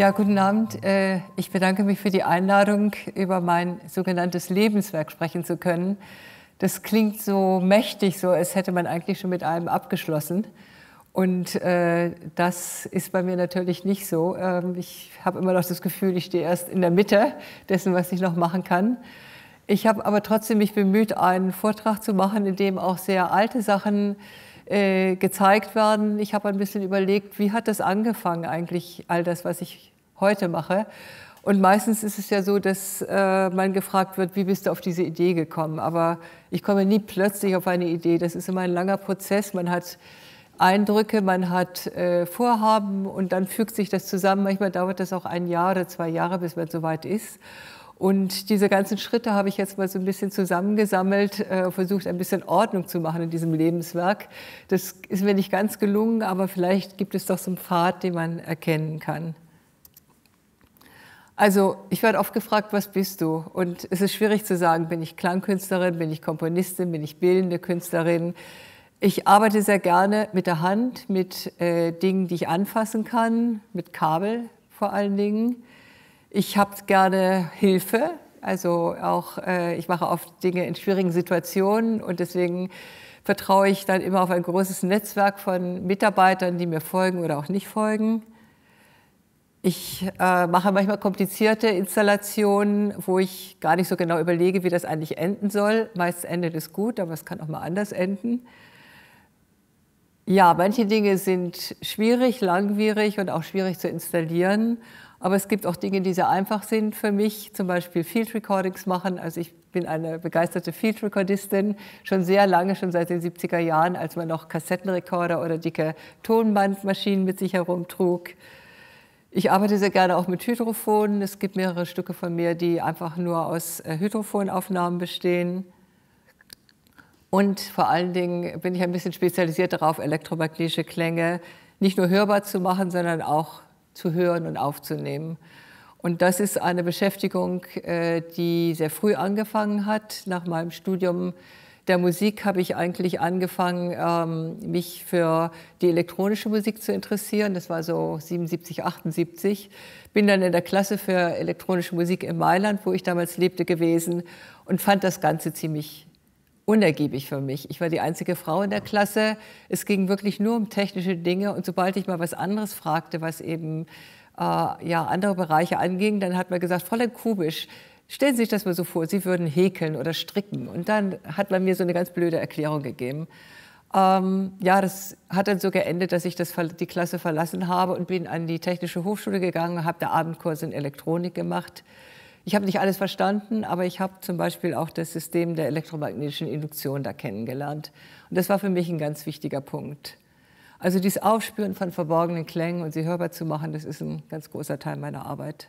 Ja, guten Abend. Äh, ich bedanke mich für die Einladung, über mein sogenanntes Lebenswerk sprechen zu können. Das klingt so mächtig, so als hätte man eigentlich schon mit allem abgeschlossen. Und äh, das ist bei mir natürlich nicht so. Ähm, ich habe immer noch das Gefühl, ich stehe erst in der Mitte dessen, was ich noch machen kann. Ich habe aber trotzdem mich bemüht, einen Vortrag zu machen, in dem auch sehr alte Sachen äh, gezeigt werden. Ich habe ein bisschen überlegt, wie hat das angefangen eigentlich, all das, was ich heute mache. Und meistens ist es ja so, dass äh, man gefragt wird, wie bist du auf diese Idee gekommen? Aber ich komme nie plötzlich auf eine Idee. Das ist immer ein langer Prozess. Man hat Eindrücke, man hat äh, Vorhaben und dann fügt sich das zusammen. Manchmal dauert das auch ein Jahr oder zwei Jahre, bis man soweit ist. Und diese ganzen Schritte habe ich jetzt mal so ein bisschen zusammengesammelt, äh, versucht ein bisschen Ordnung zu machen in diesem Lebenswerk. Das ist mir nicht ganz gelungen, aber vielleicht gibt es doch so einen Pfad, den man erkennen kann. Also ich werde oft gefragt, was bist du? Und es ist schwierig zu sagen, bin ich Klangkünstlerin, bin ich Komponistin, bin ich bildende Künstlerin. Ich arbeite sehr gerne mit der Hand, mit äh, Dingen, die ich anfassen kann, mit Kabel vor allen Dingen. Ich habe gerne Hilfe, also auch äh, ich mache oft Dinge in schwierigen Situationen und deswegen vertraue ich dann immer auf ein großes Netzwerk von Mitarbeitern, die mir folgen oder auch nicht folgen. Ich äh, mache manchmal komplizierte Installationen, wo ich gar nicht so genau überlege, wie das eigentlich enden soll. Meist endet es gut, aber es kann auch mal anders enden. Ja, manche Dinge sind schwierig, langwierig und auch schwierig zu installieren. Aber es gibt auch Dinge, die sehr einfach sind für mich, zum Beispiel Field Recordings machen. Also ich bin eine begeisterte Field Recordistin, schon sehr lange, schon seit den 70er Jahren, als man noch Kassettenrekorder oder dicke Tonbandmaschinen mit sich herumtrug. Ich arbeite sehr gerne auch mit Hydrophonen. Es gibt mehrere Stücke von mir, die einfach nur aus äh, Hydrophonaufnahmen bestehen. Und vor allen Dingen bin ich ein bisschen spezialisiert darauf, elektromagnetische Klänge nicht nur hörbar zu machen, sondern auch zu hören und aufzunehmen. Und das ist eine Beschäftigung, äh, die sehr früh angefangen hat. Nach meinem Studium der Musik habe ich eigentlich angefangen, ähm, mich für die elektronische Musik zu interessieren. Das war so 77, 78. Bin dann in der Klasse für elektronische Musik in Mailand, wo ich damals lebte, gewesen und fand das Ganze ziemlich unergiebig für mich. Ich war die einzige Frau in der Klasse. Es ging wirklich nur um technische Dinge. Und sobald ich mal was anderes fragte, was eben äh, ja, andere Bereiche anging, dann hat man gesagt, Fräulein Kubisch, stellen Sie sich das mal so vor, Sie würden häkeln oder stricken. Und dann hat man mir so eine ganz blöde Erklärung gegeben. Ähm, ja, das hat dann so geendet, dass ich das, die Klasse verlassen habe und bin an die Technische Hochschule gegangen, habe da Abendkurs in Elektronik gemacht. Ich habe nicht alles verstanden, aber ich habe zum Beispiel auch das System der elektromagnetischen Induktion da kennengelernt. Und das war für mich ein ganz wichtiger Punkt. Also dieses Aufspüren von verborgenen Klängen und sie hörbar zu machen, das ist ein ganz großer Teil meiner Arbeit.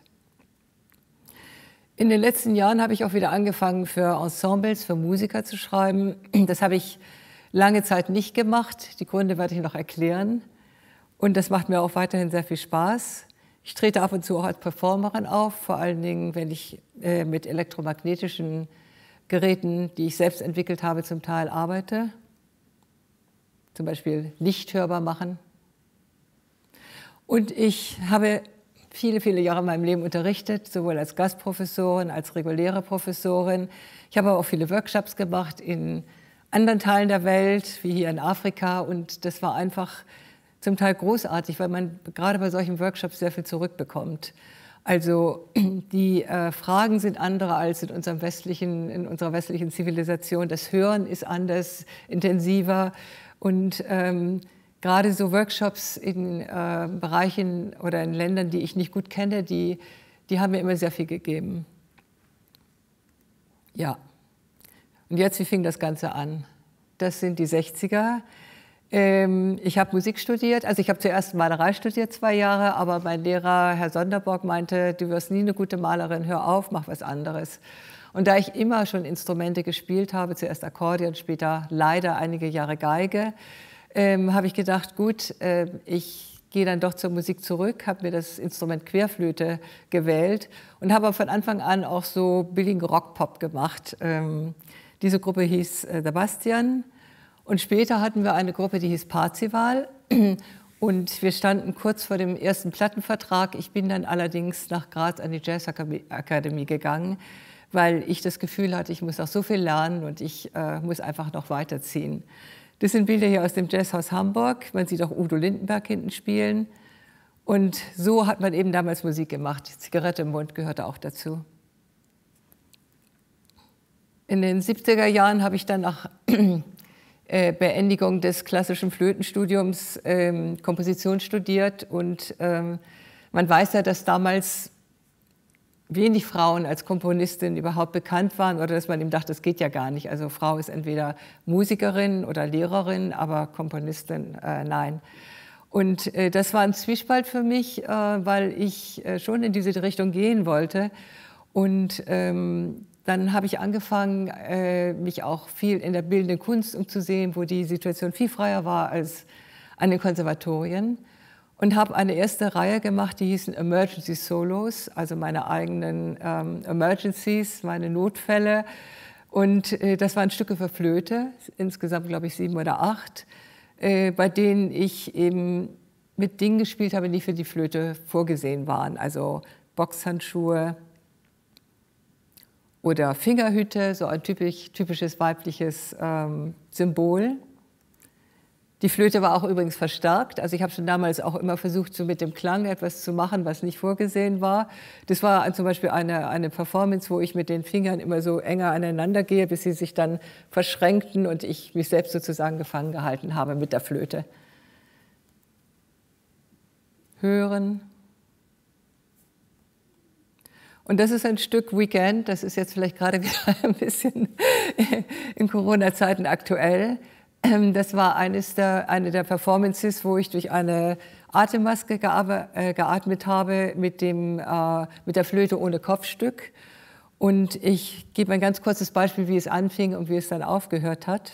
In den letzten Jahren habe ich auch wieder angefangen, für Ensembles, für Musiker zu schreiben. Das habe ich lange Zeit nicht gemacht. Die Gründe werde ich noch erklären. Und das macht mir auch weiterhin sehr viel Spaß. Ich trete ab und zu auch als Performerin auf, vor allen Dingen, wenn ich äh, mit elektromagnetischen Geräten, die ich selbst entwickelt habe, zum Teil arbeite. Zum Beispiel Licht hörbar machen. Und ich habe viele, viele Jahre in meinem Leben unterrichtet, sowohl als Gastprofessorin als reguläre Professorin. Ich habe auch viele Workshops gemacht in anderen Teilen der Welt, wie hier in Afrika. Und das war einfach zum Teil großartig, weil man gerade bei solchen Workshops sehr viel zurückbekommt. Also die äh, Fragen sind andere als in, unserem westlichen, in unserer westlichen Zivilisation. Das Hören ist anders, intensiver. Und ähm, gerade so Workshops in äh, Bereichen oder in Ländern, die ich nicht gut kenne, die, die haben mir immer sehr viel gegeben. Ja. Und jetzt, wie fing das Ganze an? Das sind die 60er. Ähm, ich habe Musik studiert. Also ich habe zuerst Malerei studiert, zwei Jahre, aber mein Lehrer, Herr Sonderborg, meinte, du wirst nie eine gute Malerin, hör auf, mach was anderes. Und da ich immer schon Instrumente gespielt habe, zuerst Akkordeon, später leider einige Jahre Geige, ähm, habe ich gedacht, gut, äh, ich gehe dann doch zur Musik zurück, habe mir das Instrument Querflöte gewählt und habe von Anfang an auch so billigen Rockpop gemacht. Ähm, diese Gruppe hieß äh, The Bastian und später hatten wir eine Gruppe, die hieß Parzival. Und wir standen kurz vor dem ersten Plattenvertrag. Ich bin dann allerdings nach Graz an die Jazzakademie gegangen, weil ich das Gefühl hatte, ich muss noch so viel lernen und ich äh, muss einfach noch weiterziehen. Das sind Bilder hier aus dem Jazzhaus Hamburg. Man sieht auch Udo Lindenberg hinten spielen. Und so hat man eben damals Musik gemacht. Die Zigarette im Mund gehörte auch dazu. In den 70er Jahren habe ich dann nach Beendigung des klassischen Flötenstudiums ähm, Komposition studiert. Und ähm, man weiß ja, dass damals wenig Frauen als Komponistin überhaupt bekannt waren oder dass man ihm dachte, das geht ja gar nicht. Also Frau ist entweder Musikerin oder Lehrerin, aber Komponistin äh, nein. Und äh, das war ein Zwiespalt für mich, äh, weil ich äh, schon in diese Richtung gehen wollte. Und ähm, dann habe ich angefangen, äh, mich auch viel in der bildenden Kunst umzusehen, wo die Situation viel freier war als an den Konservatorien und habe eine erste Reihe gemacht, die hießen Emergency Solos, also meine eigenen ähm, Emergencies, meine Notfälle. Und äh, das waren Stücke für Flöte, insgesamt glaube ich sieben oder acht, äh, bei denen ich eben mit Dingen gespielt habe, die für die Flöte vorgesehen waren, also Boxhandschuhe oder Fingerhüte, so ein typisch, typisches weibliches ähm, Symbol. Die Flöte war auch übrigens verstärkt. Also ich habe schon damals auch immer versucht, so mit dem Klang etwas zu machen, was nicht vorgesehen war. Das war zum Beispiel eine, eine Performance, wo ich mit den Fingern immer so enger aneinander gehe, bis sie sich dann verschränkten und ich mich selbst sozusagen gefangen gehalten habe mit der Flöte. Hören. Und das ist ein Stück Weekend, das ist jetzt vielleicht gerade wieder ein bisschen in Corona-Zeiten aktuell. Ähm, das war eines der, eine der Performances, wo ich durch eine Atemmaske äh, geatmet habe mit, dem, äh, mit der Flöte ohne Kopfstück. Und ich gebe ein ganz kurzes Beispiel, wie es anfing und wie es dann aufgehört hat.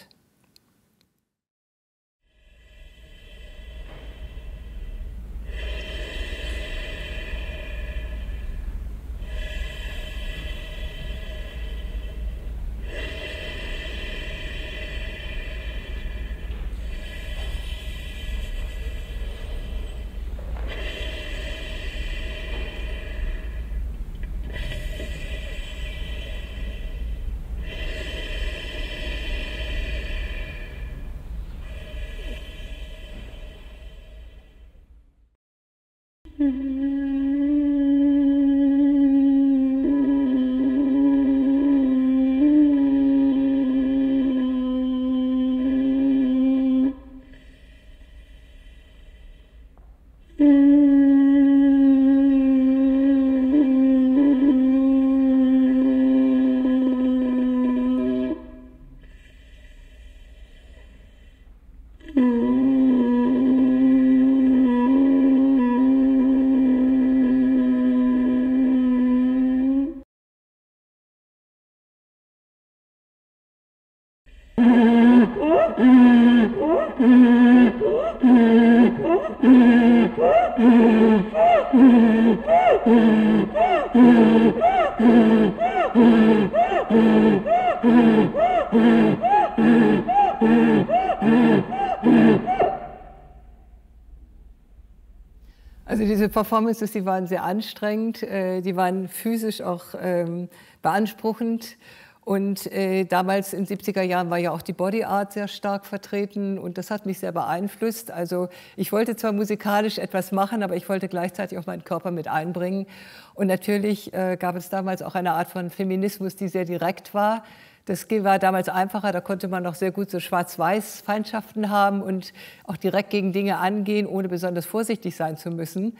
Performances, die waren sehr anstrengend, äh, die waren physisch auch ähm, beanspruchend. Und äh, damals in den 70er Jahren war ja auch die Body Art sehr stark vertreten und das hat mich sehr beeinflusst. Also ich wollte zwar musikalisch etwas machen, aber ich wollte gleichzeitig auch meinen Körper mit einbringen. Und natürlich äh, gab es damals auch eine Art von Feminismus, die sehr direkt war. Das war damals einfacher, da konnte man noch sehr gut so Schwarz-Weiß-Feindschaften haben und auch direkt gegen Dinge angehen, ohne besonders vorsichtig sein zu müssen.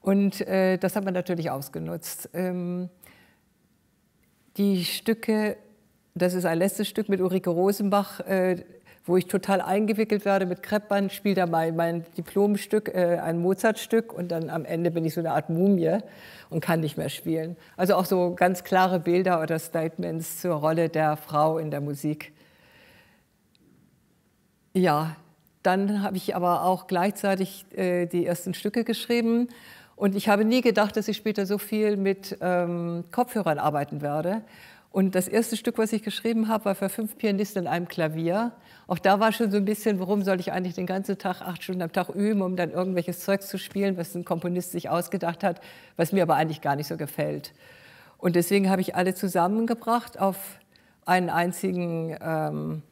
Und äh, das hat man natürlich ausgenutzt. Ähm, die Stücke das ist ein letztes Stück mit Ulrike Rosenbach, äh, wo ich total eingewickelt werde mit Kreppband, spiele da mein, mein Diplomstück, äh, ein Mozartstück und dann am Ende bin ich so eine Art Mumie und kann nicht mehr spielen. Also auch so ganz klare Bilder oder Statements zur Rolle der Frau in der Musik. Ja, dann habe ich aber auch gleichzeitig äh, die ersten Stücke geschrieben und ich habe nie gedacht, dass ich später so viel mit ähm, Kopfhörern arbeiten werde. Und das erste Stück, was ich geschrieben habe, war für fünf Pianisten an einem Klavier. Auch da war schon so ein bisschen, warum soll ich eigentlich den ganzen Tag, acht Stunden am Tag üben, um dann irgendwelches Zeugs zu spielen, was ein Komponist sich ausgedacht hat, was mir aber eigentlich gar nicht so gefällt. Und deswegen habe ich alle zusammengebracht auf einen einzigen ähm,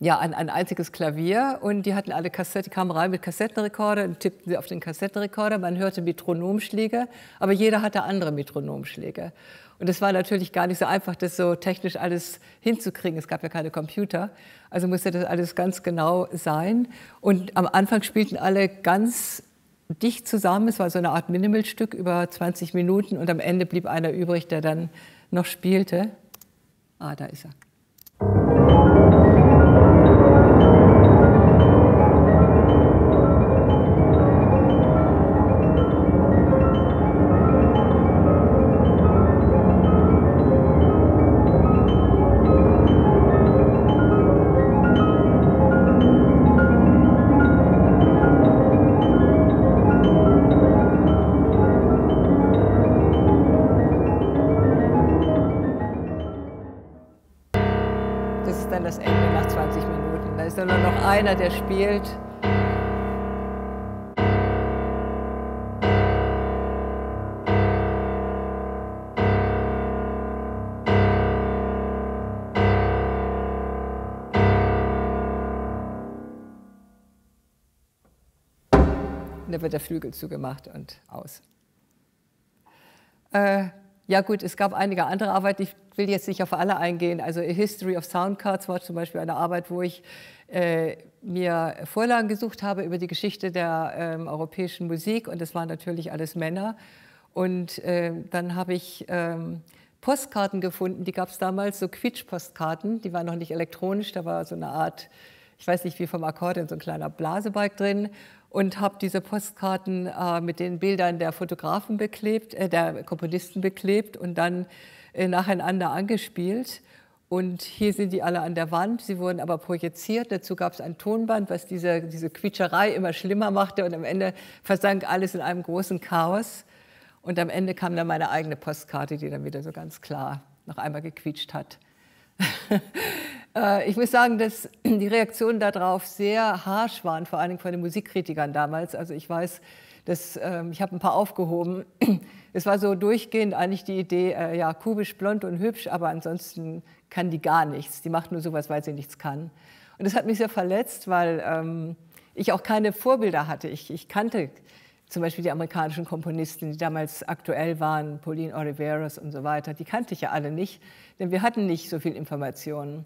ja, ein, ein einziges Klavier und die hatten alle Kassette, die kamen rein mit Kassettenrekorder und tippten sie auf den Kassettenrekorder. Man hörte Metronomschläge, aber jeder hatte andere Metronomschläge. Und es war natürlich gar nicht so einfach, das so technisch alles hinzukriegen. Es gab ja keine Computer, also musste das alles ganz genau sein. Und am Anfang spielten alle ganz dicht zusammen. Es war so eine Art Minimalstück über 20 Minuten und am Ende blieb einer übrig, der dann noch spielte. Ah, da ist er. Einer, der spielt. Und dann wird der Flügel zugemacht und aus. Äh, ja gut, es gab einige andere Arbeiten, ich will jetzt nicht auf alle eingehen. Also A History of Soundcards war zum Beispiel eine Arbeit, wo ich äh, mir Vorlagen gesucht habe über die Geschichte der ähm, europäischen Musik und das waren natürlich alles Männer. Und äh, dann habe ich ähm, Postkarten gefunden, die gab es damals, so Quietsch-Postkarten, die waren noch nicht elektronisch, da war so eine Art, ich weiß nicht wie vom Akkordeon, so ein kleiner Blasebalg drin und habe diese Postkarten äh, mit den Bildern der Fotografen beklebt, äh, der Komponisten beklebt und dann äh, nacheinander angespielt. Und hier sind die alle an der Wand. Sie wurden aber projiziert. Dazu gab es ein Tonband, was diese, diese Quietscherei immer schlimmer machte. Und am Ende versank alles in einem großen Chaos. Und am Ende kam dann meine eigene Postkarte, die dann wieder so ganz klar noch einmal gequietscht hat. Äh, ich muss sagen, dass die Reaktionen darauf sehr harsch waren, vor allem von den Musikkritikern damals. Also ich weiß, dass, ähm, ich habe ein paar aufgehoben. Es war so durchgehend eigentlich die Idee, äh, ja, kubisch, blond und hübsch, aber ansonsten kann die gar nichts. Die macht nur sowas, weil sie nichts kann. Und das hat mich sehr verletzt, weil ähm, ich auch keine Vorbilder hatte. Ich, ich kannte zum Beispiel die amerikanischen Komponisten, die damals aktuell waren, Pauline Oliveros und so weiter, die kannte ich ja alle nicht, denn wir hatten nicht so viel Informationen.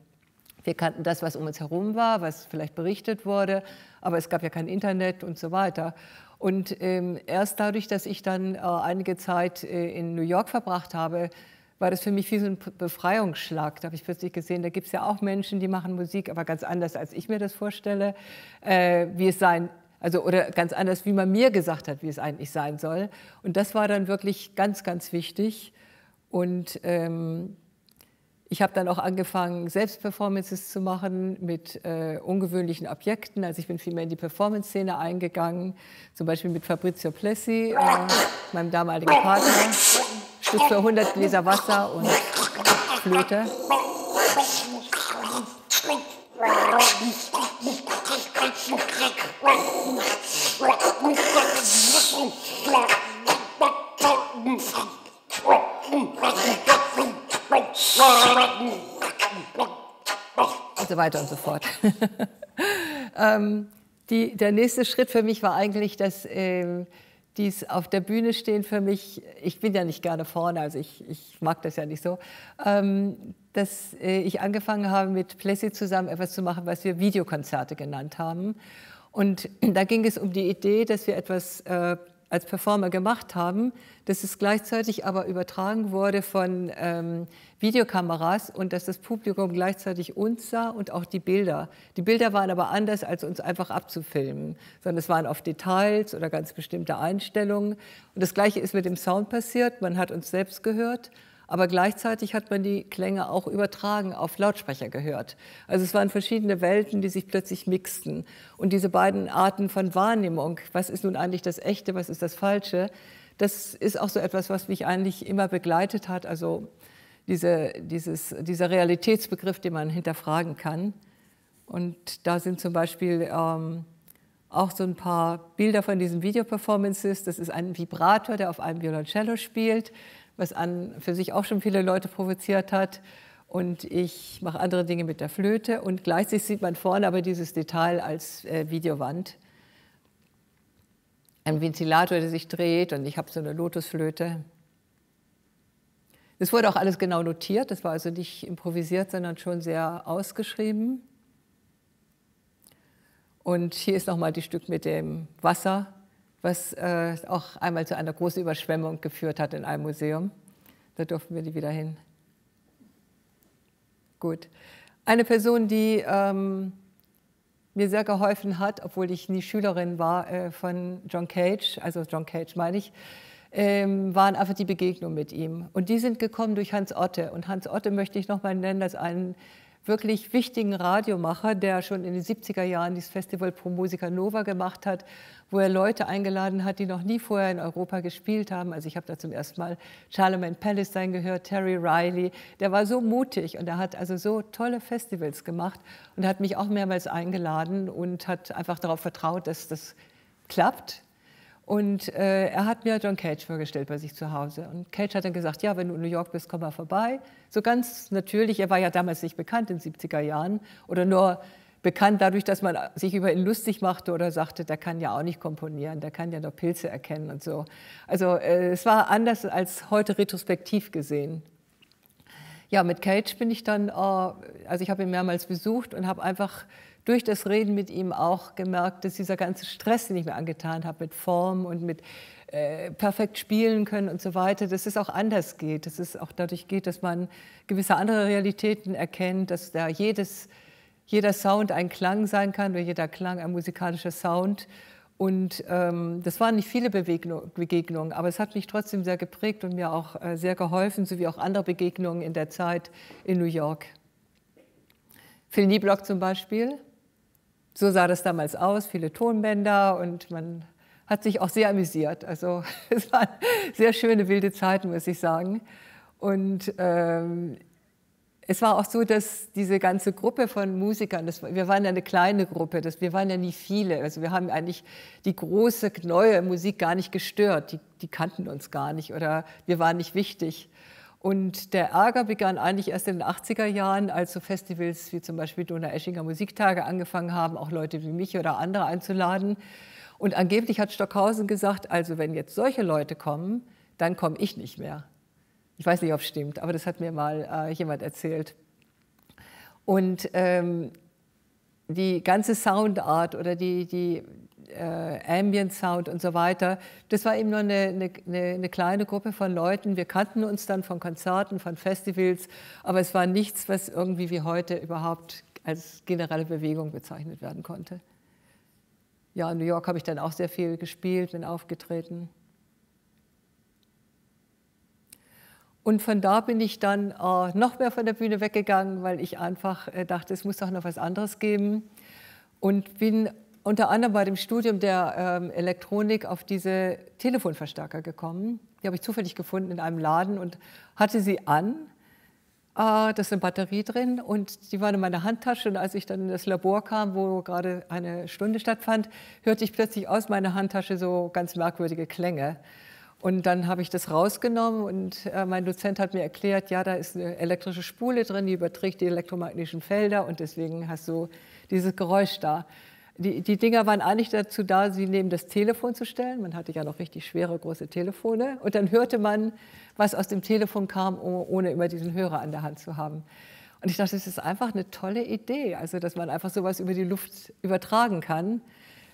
Wir kannten das, was um uns herum war, was vielleicht berichtet wurde, aber es gab ja kein Internet und so weiter. Und ähm, erst dadurch, dass ich dann äh, einige Zeit äh, in New York verbracht habe, war das für mich wie so ein Befreiungsschlag. Da habe ich plötzlich gesehen, da gibt es ja auch Menschen, die machen Musik, aber ganz anders, als ich mir das vorstelle, äh, wie es sein also oder ganz anders, wie man mir gesagt hat, wie es eigentlich sein soll. Und das war dann wirklich ganz, ganz wichtig. Und ähm, ich habe dann auch angefangen, Selbstperformances zu machen mit äh, ungewöhnlichen Objekten. Also ich bin viel mehr in die Performance-Szene eingegangen, zum Beispiel mit Fabrizio Plessi, äh, meinem damaligen Partner, Stück für 100 Gläser Wasser und Flöte. Und so weiter und so fort. ähm, die, der nächste Schritt für mich war eigentlich, dass äh, dies auf der Bühne stehen für mich, ich bin ja nicht gerne vorne, also ich, ich mag das ja nicht so, ähm, dass äh, ich angefangen habe, mit Plessy zusammen etwas zu machen, was wir Videokonzerte genannt haben. Und da ging es um die Idee, dass wir etwas äh, als Performer gemacht haben, dass es gleichzeitig aber übertragen wurde von ähm, Videokameras und dass das Publikum gleichzeitig uns sah und auch die Bilder. Die Bilder waren aber anders, als uns einfach abzufilmen, sondern es waren auf Details oder ganz bestimmte Einstellungen. Und das Gleiche ist mit dem Sound passiert. Man hat uns selbst gehört aber gleichzeitig hat man die Klänge auch übertragen auf Lautsprecher gehört. Also es waren verschiedene Welten, die sich plötzlich mixten. Und diese beiden Arten von Wahrnehmung, was ist nun eigentlich das Echte, was ist das Falsche, das ist auch so etwas, was mich eigentlich immer begleitet hat. Also diese, dieses, dieser Realitätsbegriff, den man hinterfragen kann. Und da sind zum Beispiel ähm, auch so ein paar Bilder von diesen Videoperformances. Das ist ein Vibrator, der auf einem Violoncello spielt, was an für sich auch schon viele Leute provoziert hat. Und ich mache andere Dinge mit der Flöte. Und gleichzeitig sieht man vorne aber dieses Detail als äh, Videowand. Ein Ventilator, der sich dreht und ich habe so eine Lotusflöte. Das wurde auch alles genau notiert, das war also nicht improvisiert, sondern schon sehr ausgeschrieben. Und hier ist nochmal die Stück mit dem Wasser, was äh, auch einmal zu einer großen Überschwemmung geführt hat in einem Museum. Da durften wir die wieder hin. Gut. Eine Person, die ähm, mir sehr geholfen hat, obwohl ich nie Schülerin war äh, von John Cage, also John Cage meine ich, ähm, waren einfach die Begegnungen mit ihm. Und die sind gekommen durch Hans Otte. Und Hans Otte möchte ich nochmal nennen als einen wirklich wichtigen Radiomacher, der schon in den 70er Jahren dieses Festival Pro Musica Nova gemacht hat, wo er Leute eingeladen hat, die noch nie vorher in Europa gespielt haben. Also ich habe da zum ersten Mal Charlemagne Palestine gehört, Terry Riley. Der war so mutig und er hat also so tolle Festivals gemacht und hat mich auch mehrmals eingeladen und hat einfach darauf vertraut, dass das klappt. Und äh, er hat mir John Cage vorgestellt bei sich zu Hause. Und Cage hat dann gesagt, ja, wenn du in New York bist, komm mal vorbei. So ganz natürlich, er war ja damals nicht bekannt in den 70er Jahren oder nur bekannt dadurch, dass man sich über ihn lustig machte oder sagte, der kann ja auch nicht komponieren, der kann ja nur Pilze erkennen und so. Also äh, es war anders als heute retrospektiv gesehen. Ja, mit Cage bin ich dann, äh, also ich habe ihn mehrmals besucht und habe einfach durch das Reden mit ihm auch gemerkt, dass dieser ganze Stress, den ich mir angetan habe mit Form und mit äh, perfekt spielen können und so weiter, dass es auch anders geht, dass es auch dadurch geht, dass man gewisse andere Realitäten erkennt, dass da jedes, jeder Sound ein Klang sein kann oder jeder Klang ein musikalischer Sound. Und ähm, das waren nicht viele Begegnungen, aber es hat mich trotzdem sehr geprägt und mir auch äh, sehr geholfen, sowie auch andere Begegnungen in der Zeit in New York. Phil Nieblock zum Beispiel, so sah das damals aus, viele Tonbänder und man hat sich auch sehr amüsiert. Also es waren sehr schöne, wilde Zeiten, muss ich sagen. Und ähm, es war auch so, dass diese ganze Gruppe von Musikern, das, wir waren ja eine kleine Gruppe, das, wir waren ja nie viele. Also wir haben eigentlich die große neue Musik gar nicht gestört. Die, die kannten uns gar nicht oder wir waren nicht wichtig. Und der Ärger begann eigentlich erst in den 80er Jahren, als so Festivals wie zum Beispiel Donau-Eschinger Musiktage angefangen haben, auch Leute wie mich oder andere einzuladen. Und angeblich hat Stockhausen gesagt, also wenn jetzt solche Leute kommen, dann komme ich nicht mehr. Ich weiß nicht, ob es stimmt, aber das hat mir mal äh, jemand erzählt. Und ähm, die ganze Soundart oder die, die, äh, Ambient Sound und so weiter. Das war eben nur eine, eine, eine, kleine Gruppe von Leuten. Wir kannten uns dann von Konzerten, von Festivals, aber es war nichts, was irgendwie wie heute überhaupt als generelle Bewegung bezeichnet werden konnte. Ja, in New York habe ich dann auch sehr viel gespielt, bin aufgetreten. Und von da bin ich dann äh, noch mehr von der Bühne weggegangen, weil ich einfach äh, dachte, es muss doch noch was anderes geben. Und bin unter anderem bei dem Studium der ähm, Elektronik auf diese Telefonverstärker gekommen. Die habe ich zufällig gefunden in einem Laden und hatte sie an. Äh, da ist eine Batterie drin und die war in meiner Handtasche. Und als ich dann in das Labor kam, wo gerade eine Stunde stattfand, hörte ich plötzlich aus meiner Handtasche so ganz merkwürdige Klänge. Und dann habe ich das rausgenommen und äh, mein Dozent hat mir erklärt, ja, da ist eine elektrische Spule drin, die überträgt die elektromagnetischen Felder und deswegen hast du dieses Geräusch da. Die, die Dinger waren eigentlich dazu da, sie neben das Telefon zu stellen. Man hatte ja noch richtig schwere, große Telefone. Und dann hörte man, was aus dem Telefon kam, ohne immer diesen Hörer an der Hand zu haben. Und ich dachte, das ist einfach eine tolle Idee, also dass man einfach sowas über die Luft übertragen kann.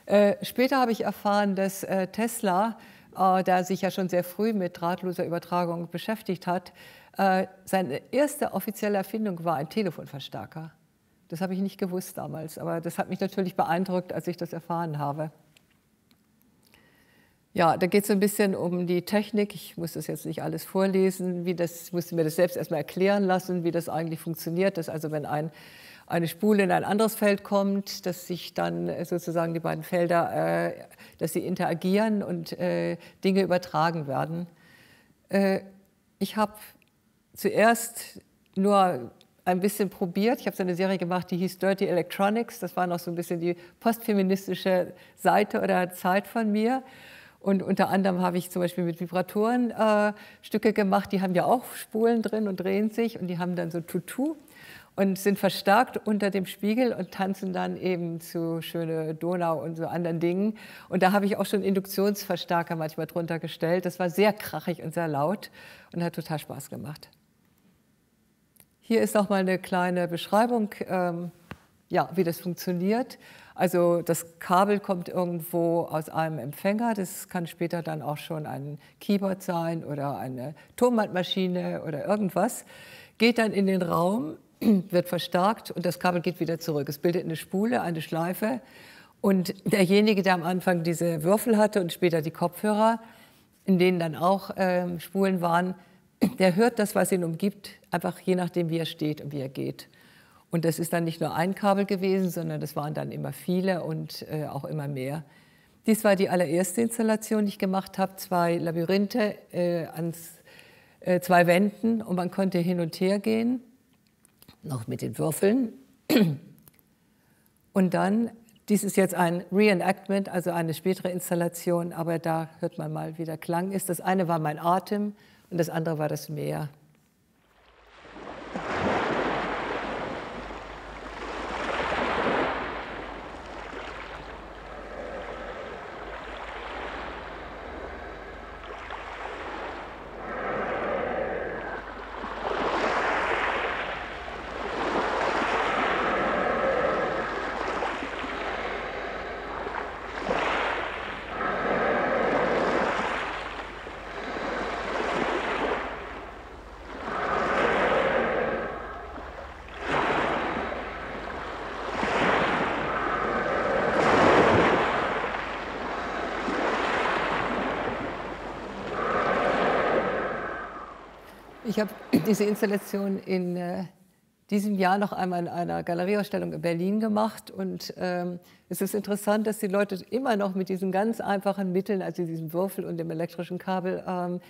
Äh, später habe ich erfahren, dass äh, Tesla, äh, der sich ja schon sehr früh mit drahtloser Übertragung beschäftigt hat, äh, seine erste offizielle Erfindung war ein Telefonverstärker. Das habe ich nicht gewusst damals, aber das hat mich natürlich beeindruckt, als ich das erfahren habe. Ja, da geht es ein bisschen um die Technik. Ich muss das jetzt nicht alles vorlesen, wie das, musste mir das selbst erstmal erklären lassen, wie das eigentlich funktioniert. Dass also, wenn ein, eine Spule in ein anderes Feld kommt, dass sich dann sozusagen die beiden Felder, äh, dass sie interagieren und äh, Dinge übertragen werden. Äh, ich habe zuerst nur ein bisschen probiert. Ich habe so eine Serie gemacht, die hieß Dirty Electronics. Das war noch so ein bisschen die postfeministische Seite oder Zeit von mir. Und unter anderem habe ich zum Beispiel mit Vibratoren äh, Stücke gemacht, die haben ja auch Spulen drin und drehen sich und die haben dann so Tutu und sind verstärkt unter dem Spiegel und tanzen dann eben zu Schöne Donau und so anderen Dingen. Und da habe ich auch schon Induktionsverstärker manchmal drunter gestellt. Das war sehr krachig und sehr laut und hat total Spaß gemacht. Hier ist noch mal eine kleine Beschreibung, ähm, ja, wie das funktioniert. Also das Kabel kommt irgendwo aus einem Empfänger. Das kann später dann auch schon ein Keyboard sein oder eine Tonbandmaschine oder irgendwas. Geht dann in den Raum, wird verstärkt und das Kabel geht wieder zurück. Es bildet eine Spule, eine Schleife. Und derjenige, der am Anfang diese Würfel hatte und später die Kopfhörer, in denen dann auch äh, Spulen waren, der hört das, was ihn umgibt, einfach je nachdem, wie er steht und wie er geht. Und das ist dann nicht nur ein Kabel gewesen, sondern das waren dann immer viele und äh, auch immer mehr. Dies war die allererste Installation, die ich gemacht habe. Zwei Labyrinthe äh, an äh, zwei Wänden und man konnte hin und her gehen, noch mit den Würfeln. Und dann, dies ist jetzt ein Reenactment, also eine spätere Installation, aber da hört man mal, wie der Klang ist. Das eine war mein Atem und das andere war das Meer. Ich habe diese Installation in äh, diesem Jahr noch einmal in einer Galerieausstellung in Berlin gemacht. Und ähm, es ist interessant, dass die Leute immer noch mit diesen ganz einfachen Mitteln, also diesem Würfel und dem elektrischen Kabel, ähm,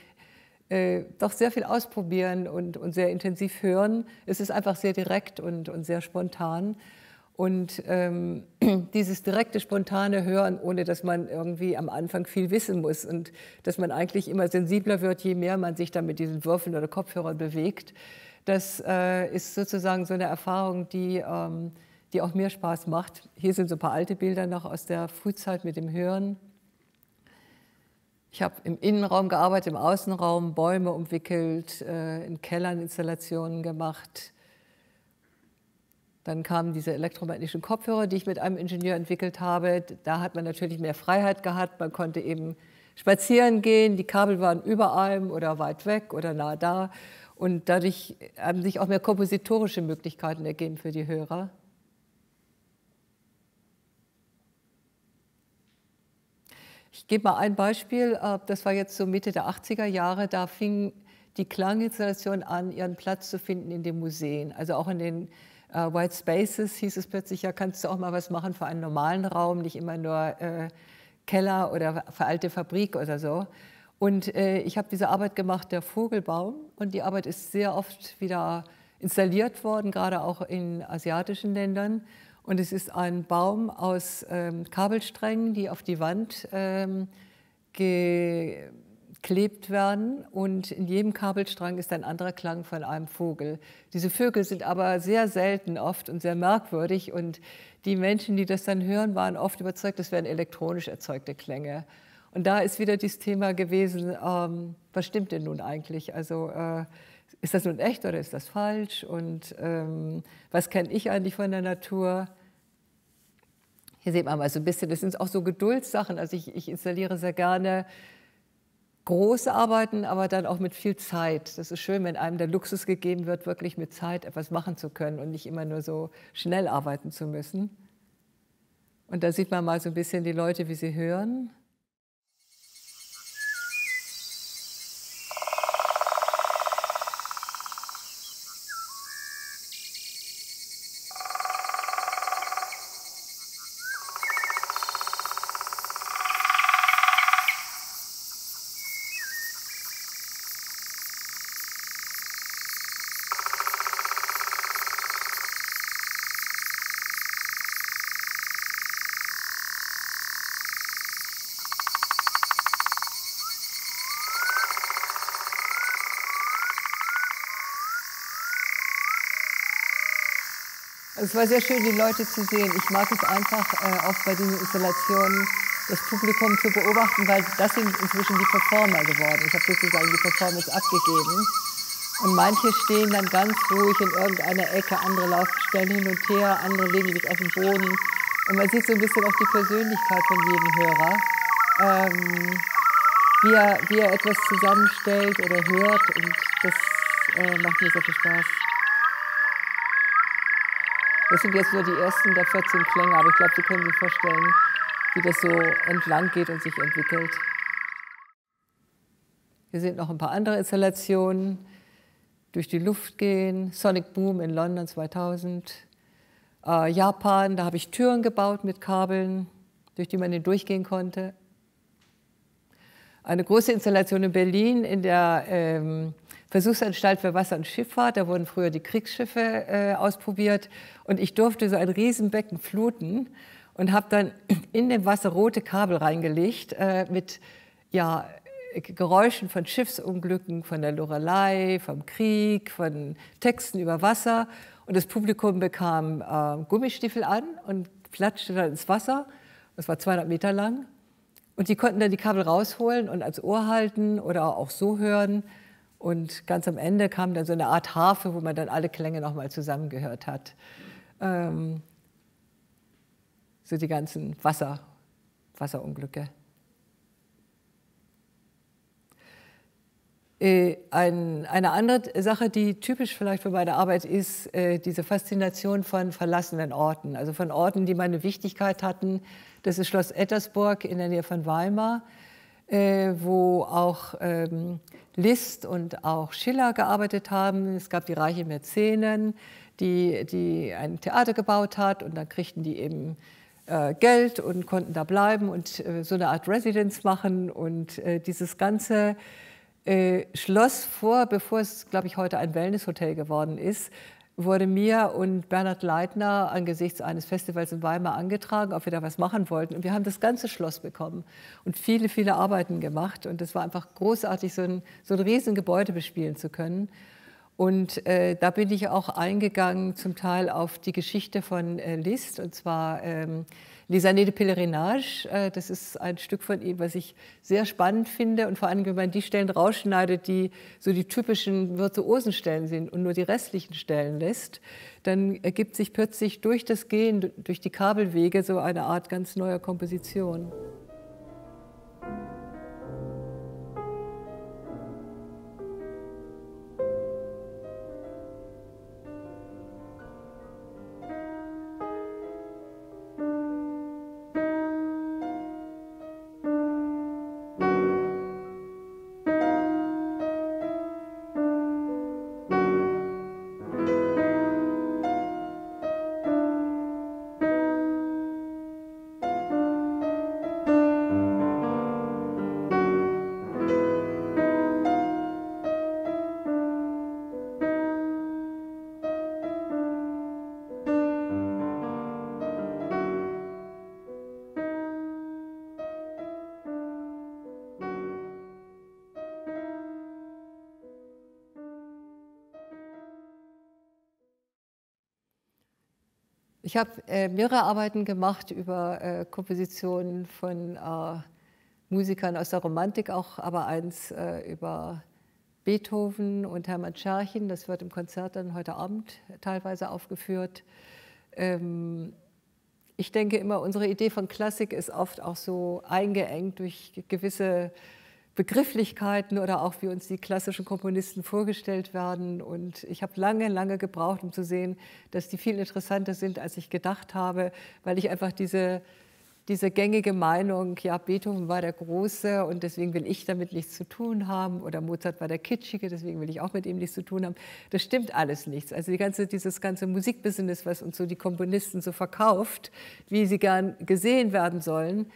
äh, doch sehr viel ausprobieren und, und sehr intensiv hören. Es ist einfach sehr direkt und, und sehr spontan. Und ähm, dieses direkte, spontane Hören, ohne dass man irgendwie am Anfang viel wissen muss und dass man eigentlich immer sensibler wird, je mehr man sich dann mit diesen Würfeln oder Kopfhörern bewegt, das äh, ist sozusagen so eine Erfahrung, die, ähm, die auch mir Spaß macht. Hier sind so ein paar alte Bilder noch aus der Frühzeit mit dem Hören. Ich habe im Innenraum gearbeitet, im Außenraum Bäume umwickelt, äh, in Kellern Installationen gemacht dann kamen diese elektromagnetischen Kopfhörer, die ich mit einem Ingenieur entwickelt habe. Da hat man natürlich mehr Freiheit gehabt. Man konnte eben spazieren gehen. Die Kabel waren überall oder weit weg oder nah da. Und dadurch haben sich auch mehr kompositorische Möglichkeiten ergeben für die Hörer. Ich gebe mal ein Beispiel. Äh, das war jetzt so Mitte der 80er Jahre. Da fing die Klanginstallation an, ihren Platz zu finden in den Museen, also auch in den äh, White Spaces hieß es plötzlich, ja, kannst du auch mal was machen für einen normalen Raum, nicht immer nur äh, Keller oder alte Fabrik oder so. Und äh, ich habe diese Arbeit gemacht, der Vogelbaum, und die Arbeit ist sehr oft wieder installiert worden, gerade auch in asiatischen Ländern. Und es ist ein Baum aus ähm, Kabelsträngen, die auf die Wand ähm, ge geklebt werden und in jedem Kabelstrang ist ein anderer Klang von einem Vogel. Diese Vögel sind aber sehr selten oft und sehr merkwürdig und die Menschen, die das dann hören, waren oft überzeugt, das wären elektronisch erzeugte Klänge. Und da ist wieder dieses Thema gewesen, ähm, was stimmt denn nun eigentlich? Also äh, ist das nun echt oder ist das falsch? Und ähm, was kenne ich eigentlich von der Natur? Hier sieht man mal so ein bisschen, das sind auch so Geduldssachen. Also ich, ich installiere sehr gerne große Arbeiten, aber dann auch mit viel Zeit. Das ist schön, wenn einem der Luxus gegeben wird, wirklich mit Zeit etwas machen zu können und nicht immer nur so schnell arbeiten zu müssen. Und da sieht man mal so ein bisschen die Leute, wie sie hören. Es war sehr schön, die Leute zu sehen. Ich mag es einfach äh, auch bei diesen Installationen, das Publikum zu beobachten, weil das sind inzwischen die Performer geworden. Ich habe sozusagen die Performance abgegeben. Und manche stehen dann ganz ruhig in irgendeiner Ecke, andere laufen schnell hin und her, andere legen sich auf den Boden. Und man sieht so ein bisschen auch die Persönlichkeit von jedem Hörer, ähm, wie, er, wie er etwas zusammenstellt oder hört. Und das äh, macht mir sehr viel Spaß. Das sind jetzt nur die ersten der 14 Klänge, aber ich glaube, Sie können sich vorstellen, wie das so entlang geht und sich entwickelt. Hier sind noch ein paar andere Installationen. Durch die Luft gehen, Sonic Boom in London 2000. Äh, Japan, da habe ich Türen gebaut mit Kabeln, durch die man durchgehen konnte. Eine große Installation in Berlin in der ähm, Versuchsanstalt für Wasser- und Schifffahrt. Da wurden früher die Kriegsschiffe äh, ausprobiert. Und ich durfte so ein Riesenbecken fluten und habe dann in dem Wasser rote Kabel reingelegt äh, mit ja, Geräuschen von Schiffsunglücken, von der Lorelei, vom Krieg, von Texten über Wasser. Und das Publikum bekam äh, Gummistiefel an und platschte dann ins Wasser. Das war 200 Meter lang. Und die konnten dann die Kabel rausholen und als Ohr halten oder auch so hören. Und ganz am Ende kam dann so eine Art Harfe, wo man dann alle Klänge nochmal zusammengehört hat. Ähm, so die ganzen Wasser, Wasserunglücke. Äh, ein, eine andere Sache, die typisch vielleicht für meine Arbeit ist, äh, diese Faszination von verlassenen Orten, also von Orten, die meine Wichtigkeit hatten. Das ist Schloss Ettersburg in der Nähe von Weimar, wo auch ähm, Liszt und auch Schiller gearbeitet haben. Es gab die reiche Mäzenen, die, die ein Theater gebaut hat und dann kriegten die eben äh, Geld und konnten da bleiben und äh, so eine Art Residence machen und äh, dieses ganze äh, Schloss vor, bevor es, glaube ich, heute ein Wellnesshotel geworden ist, wurde mir und Bernhard Leitner angesichts eines Festivals in Weimar angetragen, ob wir da was machen wollten. Und wir haben das ganze Schloss bekommen und viele, viele Arbeiten gemacht. Und es war einfach großartig, so ein, so ein Riesengebäude bespielen zu können. Und äh, da bin ich auch eingegangen zum Teil auf die Geschichte von äh, Liszt, und zwar ähm, Les Années de Pèlerinage, äh, das ist ein Stück von ihm, was ich sehr spannend finde und vor allem, wenn man die Stellen rausschneidet, die so die typischen virtuosen Stellen sind und nur die restlichen Stellen lässt, dann ergibt sich plötzlich durch das Gehen, durch die Kabelwege so eine Art ganz neuer Komposition. Ich habe äh, mehrere Arbeiten gemacht über äh, Kompositionen von äh, Musikern aus der Romantik, auch aber eins äh, über Beethoven und Hermann Scherchen. Das wird im Konzert dann heute Abend teilweise aufgeführt. Ähm, ich denke immer, unsere Idee von Klassik ist oft auch so eingeengt durch gewisse Begrifflichkeiten oder auch wie uns die klassischen Komponisten vorgestellt werden. Und ich habe lange, lange gebraucht, um zu sehen, dass die viel interessanter sind, als ich gedacht habe, weil ich einfach diese, diese gängige Meinung, ja, Beethoven war der Große und deswegen will ich damit nichts zu tun haben oder Mozart war der Kitschige, deswegen will ich auch mit ihm nichts zu tun haben. Das stimmt alles nichts. Also die ganze, dieses ganze Musikbusiness, was uns so die Komponisten so verkauft, wie sie gern gesehen werden sollen,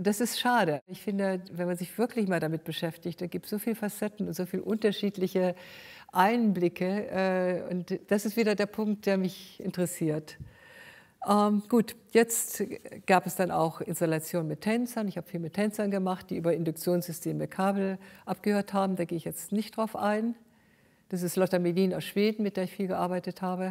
das ist schade. Ich finde, wenn man sich wirklich mal damit beschäftigt, da gibt es so viele Facetten und so viele unterschiedliche Einblicke. Äh, und das ist wieder der Punkt, der mich interessiert. Ähm, gut, jetzt gab es dann auch Installationen mit Tänzern. Ich habe viel mit Tänzern gemacht, die über Induktionssysteme Kabel abgehört haben. Da gehe ich jetzt nicht drauf ein. Das ist Lotta Melin aus Schweden, mit der ich viel gearbeitet habe.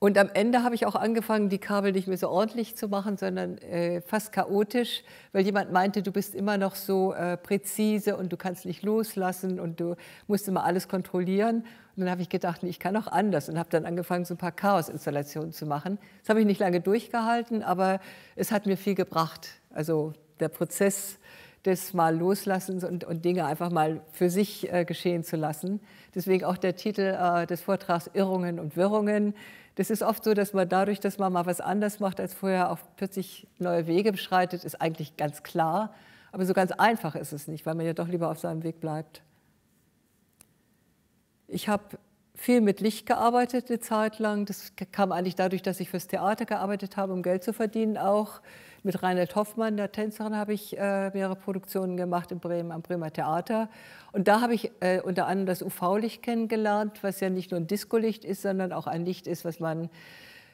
Und am Ende habe ich auch angefangen, die Kabel nicht mehr so ordentlich zu machen, sondern äh, fast chaotisch, weil jemand meinte, du bist immer noch so äh, präzise und du kannst nicht loslassen und du musst immer alles kontrollieren. Und dann habe ich gedacht, nee, ich kann auch anders und habe dann angefangen, so ein paar Chaos-Installationen zu machen. Das habe ich nicht lange durchgehalten, aber es hat mir viel gebracht. Also der Prozess des Mal Loslassens und, und Dinge einfach mal für sich äh, geschehen zu lassen. Deswegen auch der Titel äh, des Vortrags Irrungen und Wirrungen. Das ist oft so, dass man dadurch, dass man mal was anders macht als vorher, auch plötzlich neue Wege beschreitet, ist eigentlich ganz klar. Aber so ganz einfach ist es nicht, weil man ja doch lieber auf seinem Weg bleibt. Ich habe viel mit Licht gearbeitet eine Zeit lang. Das kam eigentlich dadurch, dass ich fürs Theater gearbeitet habe, um Geld zu verdienen auch. Mit Reinhold Hoffmann, der Tänzerin, habe ich äh, mehrere Produktionen gemacht in Bremen am Bremer Theater. Und da habe ich äh, unter anderem das UV-Licht kennengelernt, was ja nicht nur ein Discolicht ist, sondern auch ein Licht ist, was man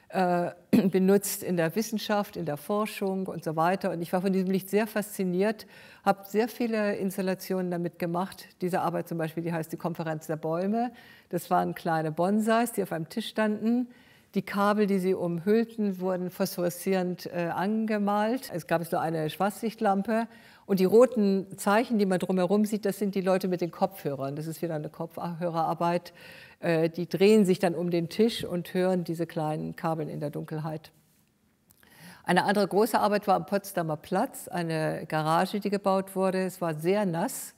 äh, benutzt in der Wissenschaft, in der Forschung und so weiter. Und ich war von diesem Licht sehr fasziniert, habe sehr viele Installationen damit gemacht. Diese Arbeit zum Beispiel, die heißt die Konferenz der Bäume. Das waren kleine Bonsais, die auf einem Tisch standen die Kabel, die sie umhüllten, wurden phosphoreszierend äh, angemalt. Es gab so eine Schwarzlichtlampe. Und die roten Zeichen, die man drumherum sieht, das sind die Leute mit den Kopfhörern. Das ist wieder eine Kopfhörerarbeit. Äh, die drehen sich dann um den Tisch und hören diese kleinen Kabel in der Dunkelheit. Eine andere große Arbeit war am Potsdamer Platz, eine Garage, die gebaut wurde. Es war sehr nass.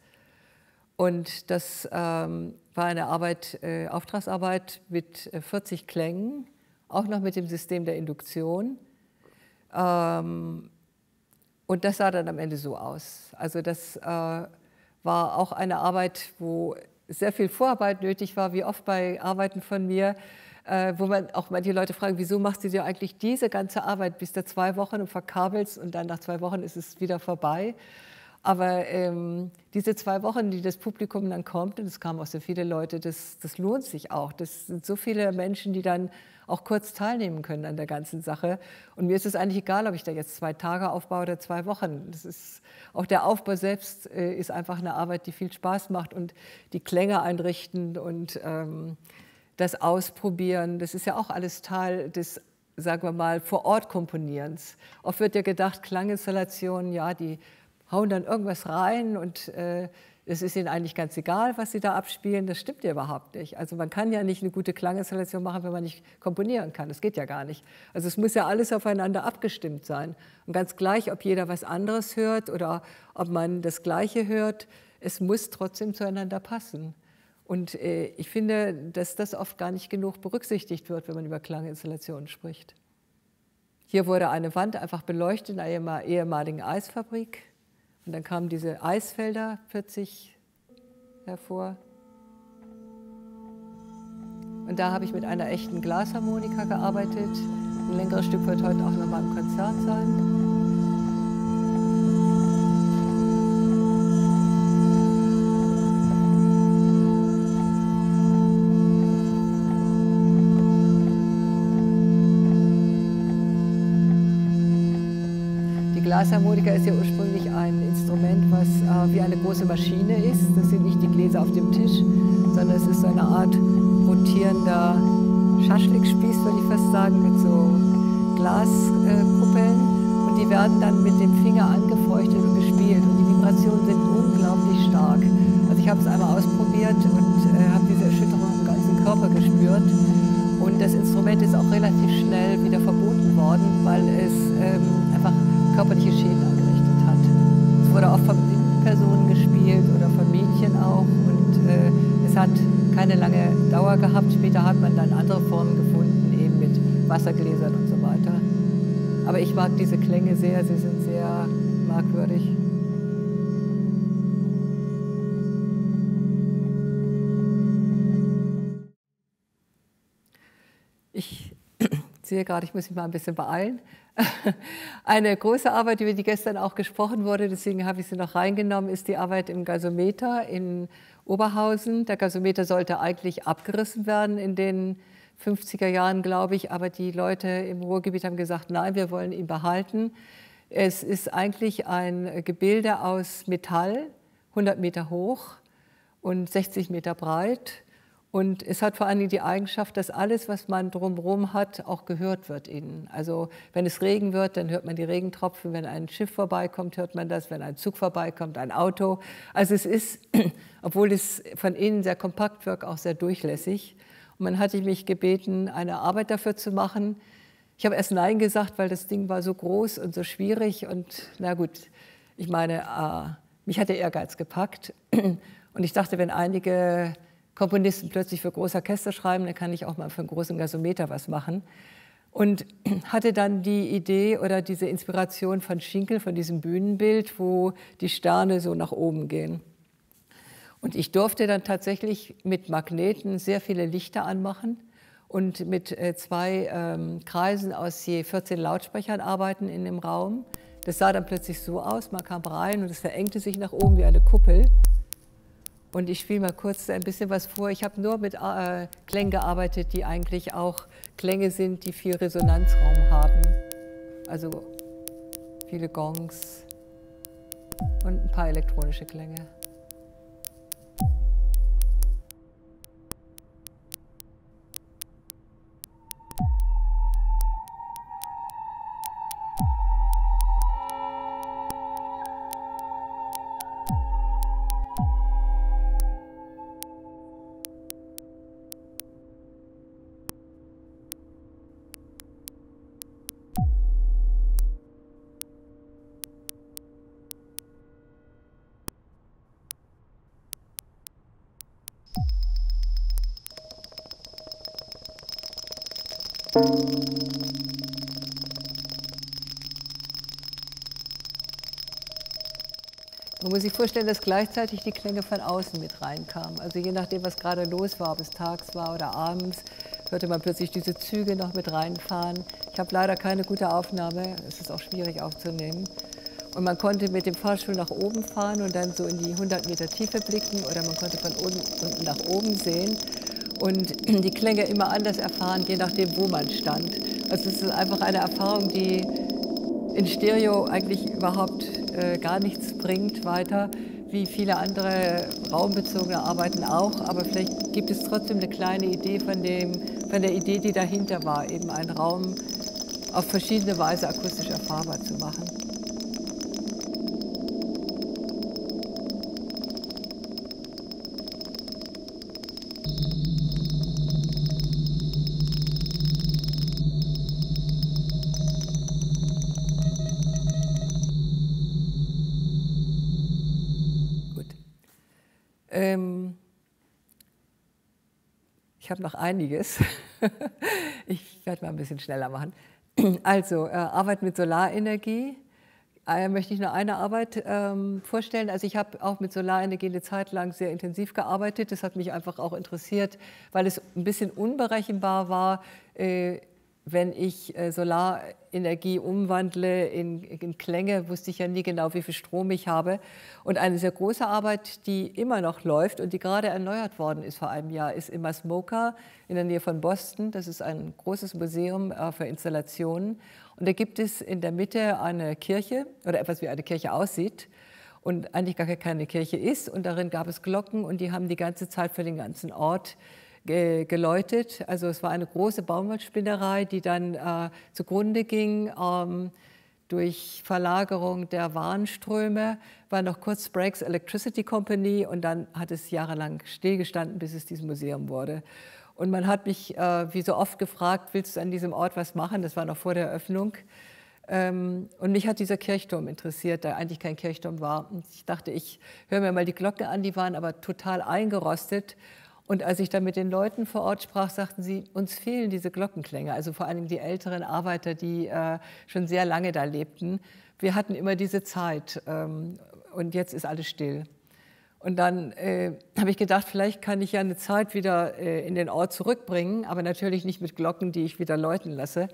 Und das ähm, war eine Arbeit, äh, Auftragsarbeit mit 40 äh, Klängen auch noch mit dem System der Induktion. Ähm, und das sah dann am Ende so aus. Also das äh, war auch eine Arbeit, wo sehr viel Vorarbeit nötig war, wie oft bei Arbeiten von mir, äh, wo man auch manche Leute fragen, wieso machst du dir eigentlich diese ganze Arbeit bis da zwei Wochen und verkabelst und dann nach zwei Wochen ist es wieder vorbei. Aber ähm, diese zwei Wochen, die das Publikum dann kommt, und es kamen auch so viele Leute, das, das lohnt sich auch. Das sind so viele Menschen, die dann auch kurz teilnehmen können an der ganzen Sache. Und mir ist es eigentlich egal, ob ich da jetzt zwei Tage aufbaue oder zwei Wochen. Das ist, auch der Aufbau selbst äh, ist einfach eine Arbeit, die viel Spaß macht und die Klänge einrichten und ähm, das Ausprobieren, das ist ja auch alles Teil des sagen wir mal, vor Ort Komponierens. Oft wird ja gedacht, Klanginstallationen, ja, die hauen dann irgendwas rein und äh, es ist ihnen eigentlich ganz egal, was sie da abspielen. Das stimmt ja überhaupt nicht. Also man kann ja nicht eine gute Klanginstallation machen, wenn man nicht komponieren kann. Das geht ja gar nicht. Also es muss ja alles aufeinander abgestimmt sein. Und ganz gleich, ob jeder was anderes hört oder ob man das Gleiche hört, es muss trotzdem zueinander passen. Und äh, ich finde, dass das oft gar nicht genug berücksichtigt wird, wenn man über Klanginstallationen spricht. Hier wurde eine Wand einfach beleuchtet in einer ehemaligen Eisfabrik. Und dann kamen diese Eisfelder plötzlich hervor. Und da habe ich mit einer echten Glasharmonika gearbeitet. Ein längeres Stück wird heute auch noch mal im Konzert sein. Glasharmonika ist ja ursprünglich wie eine große Maschine ist. Das sind nicht die Gläser auf dem Tisch, sondern es ist so eine Art rotierender Schaschlikspieß, würde ich fast sagen, mit so Glaskuppeln. Äh, und die werden dann mit dem Finger angefeuchtet und gespielt. Und die Vibrationen sind unglaublich stark. Also ich habe es einmal ausprobiert und äh, habe diese Erschütterung im ganzen Körper gespürt. Und das Instrument ist auch relativ schnell wieder verboten worden, weil es Wassergläsern und so weiter. Aber ich mag diese Klänge sehr, sie sind sehr merkwürdig. Ich sehe gerade, ich muss mich mal ein bisschen beeilen. Eine große Arbeit, über die gestern auch gesprochen wurde, deswegen habe ich sie noch reingenommen, ist die Arbeit im Gasometer in Oberhausen. Der Gasometer sollte eigentlich abgerissen werden in den 50er Jahren, glaube ich, aber die Leute im Ruhrgebiet haben gesagt, nein, wir wollen ihn behalten. Es ist eigentlich ein Gebilde aus Metall, 100 Meter hoch und 60 Meter breit Und es hat vor allen Dingen die Eigenschaft, dass alles, was man drumherum hat, auch gehört wird innen. Also wenn es Regen wird, dann hört man die Regentropfen. Wenn ein Schiff vorbeikommt, hört man das. Wenn ein Zug vorbeikommt, ein Auto. Also es ist, obwohl es von innen sehr kompakt wirkt, auch sehr durchlässig. Und man hatte mich gebeten, eine Arbeit dafür zu machen. Ich habe erst Nein gesagt, weil das Ding war so groß und so schwierig. Und na gut, ich meine, äh, mich hat der Ehrgeiz gepackt. Und ich dachte, wenn einige Komponisten plötzlich für Großorchester schreiben, dann kann ich auch mal für einen großen Gasometer was machen. Und hatte dann die Idee oder diese Inspiration von Schinkel, von diesem Bühnenbild, wo die Sterne so nach oben gehen. Und ich durfte dann tatsächlich mit Magneten sehr viele Lichter anmachen und mit äh, zwei ähm, Kreisen aus je 14 Lautsprechern arbeiten in dem Raum. Das sah dann plötzlich so aus, man kam rein und es verengte sich nach oben wie eine Kuppel. Und ich spiele mal kurz ein bisschen was vor. Ich habe nur mit äh, Klängen gearbeitet, die eigentlich auch Klänge sind, die viel Resonanzraum haben. Also viele Gongs und ein paar elektronische Klänge. Sich vorstellen, dass gleichzeitig die Klänge von außen mit reinkamen. Also je nachdem, was gerade los war, ob es tags war oder abends, hörte man plötzlich diese Züge noch mit reinfahren. Ich habe leider keine gute Aufnahme, es ist auch schwierig aufzunehmen. Und man konnte mit dem Fahrstuhl nach oben fahren und dann so in die 100 Meter Tiefe blicken oder man konnte von unten nach oben sehen und die Klänge immer anders erfahren, je nachdem, wo man stand. Also es ist einfach eine Erfahrung, die in Stereo eigentlich überhaupt äh, gar nichts bringt weiter, wie viele andere raumbezogene Arbeiten auch. Aber vielleicht gibt es trotzdem eine kleine Idee von, dem, von der Idee, die dahinter war, eben einen Raum auf verschiedene Weise akustisch erfahrbar zu machen. Ich habe noch einiges. ich werde mal ein bisschen schneller machen. Also, äh, Arbeit mit Solarenergie. Äh, möchte ich nur eine Arbeit ähm, vorstellen. Also ich habe auch mit Solarenergie eine Zeit lang sehr intensiv gearbeitet. Das hat mich einfach auch interessiert, weil es ein bisschen unberechenbar war. Äh, wenn ich äh, Solarenergie umwandle in, in, Klänge, wusste ich ja nie genau, wie viel Strom ich habe. Und eine sehr große Arbeit, die immer noch läuft und die gerade erneuert worden ist vor einem Jahr, ist immer Smoker in der Nähe von Boston. Das ist ein großes Museum äh, für Installationen. Und da gibt es in der Mitte eine Kirche oder etwas wie eine Kirche aussieht und eigentlich gar keine Kirche ist. Und darin gab es Glocken und die haben die ganze Zeit für den ganzen Ort geläutet. Also es war eine große Baumwollspinnerei, die dann äh, zugrunde ging ähm, durch Verlagerung der Warenströme. War noch kurz Sprague's Electricity Company und dann hat es jahrelang stillgestanden, bis es dieses Museum wurde. Und man hat mich, äh, wie so oft, gefragt, willst du an diesem Ort was machen? Das war noch vor der Eröffnung. Ähm, und mich hat dieser Kirchturm interessiert, der eigentlich kein Kirchturm war. Und ich dachte, ich höre mir mal die Glocke an, die waren aber total eingerostet. Und als ich dann mit den Leuten vor Ort sprach, sagten sie, uns fehlen diese Glockenklänge, also vor allem die älteren Arbeiter, die äh, schon sehr lange da lebten. Wir hatten immer diese Zeit ähm, und jetzt ist alles still. Und dann äh, habe ich gedacht, vielleicht kann ich ja eine Zeit wieder äh, in den Ort zurückbringen, aber natürlich nicht mit Glocken, die ich wieder läuten lasse.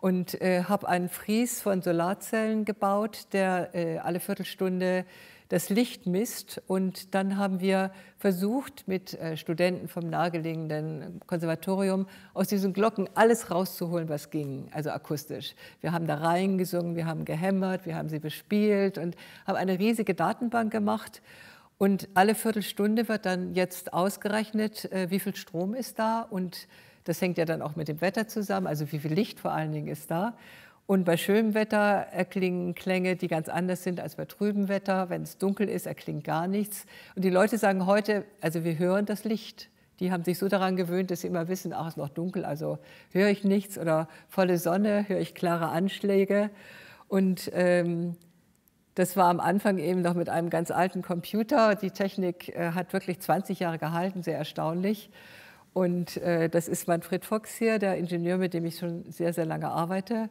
Und äh, habe einen Fries von Solarzellen gebaut, der äh, alle Viertelstunde das Licht misst. Und dann haben wir versucht, mit äh, Studenten vom nahegelegenen Konservatorium aus diesen Glocken alles rauszuholen, was ging, also akustisch. Wir haben da reingesungen, wir haben gehämmert, wir haben sie bespielt und haben eine riesige Datenbank gemacht. Und alle Viertelstunde wird dann jetzt ausgerechnet, äh, wie viel Strom ist da. Und das hängt ja dann auch mit dem Wetter zusammen, also wie viel Licht vor allen Dingen ist da. Und bei schönem Wetter erklingen Klänge, die ganz anders sind als bei trübem Wetter. Wenn es dunkel ist, erklingt gar nichts. Und die Leute sagen heute, also wir hören das Licht. Die haben sich so daran gewöhnt, dass sie immer wissen, ach, es ist noch dunkel, also höre ich nichts. Oder volle Sonne, höre ich klare Anschläge. Und ähm, das war am Anfang eben noch mit einem ganz alten Computer. Die Technik äh, hat wirklich 20 Jahre gehalten, sehr erstaunlich. Und äh, das ist Manfred Fox hier, der Ingenieur, mit dem ich schon sehr, sehr lange arbeite.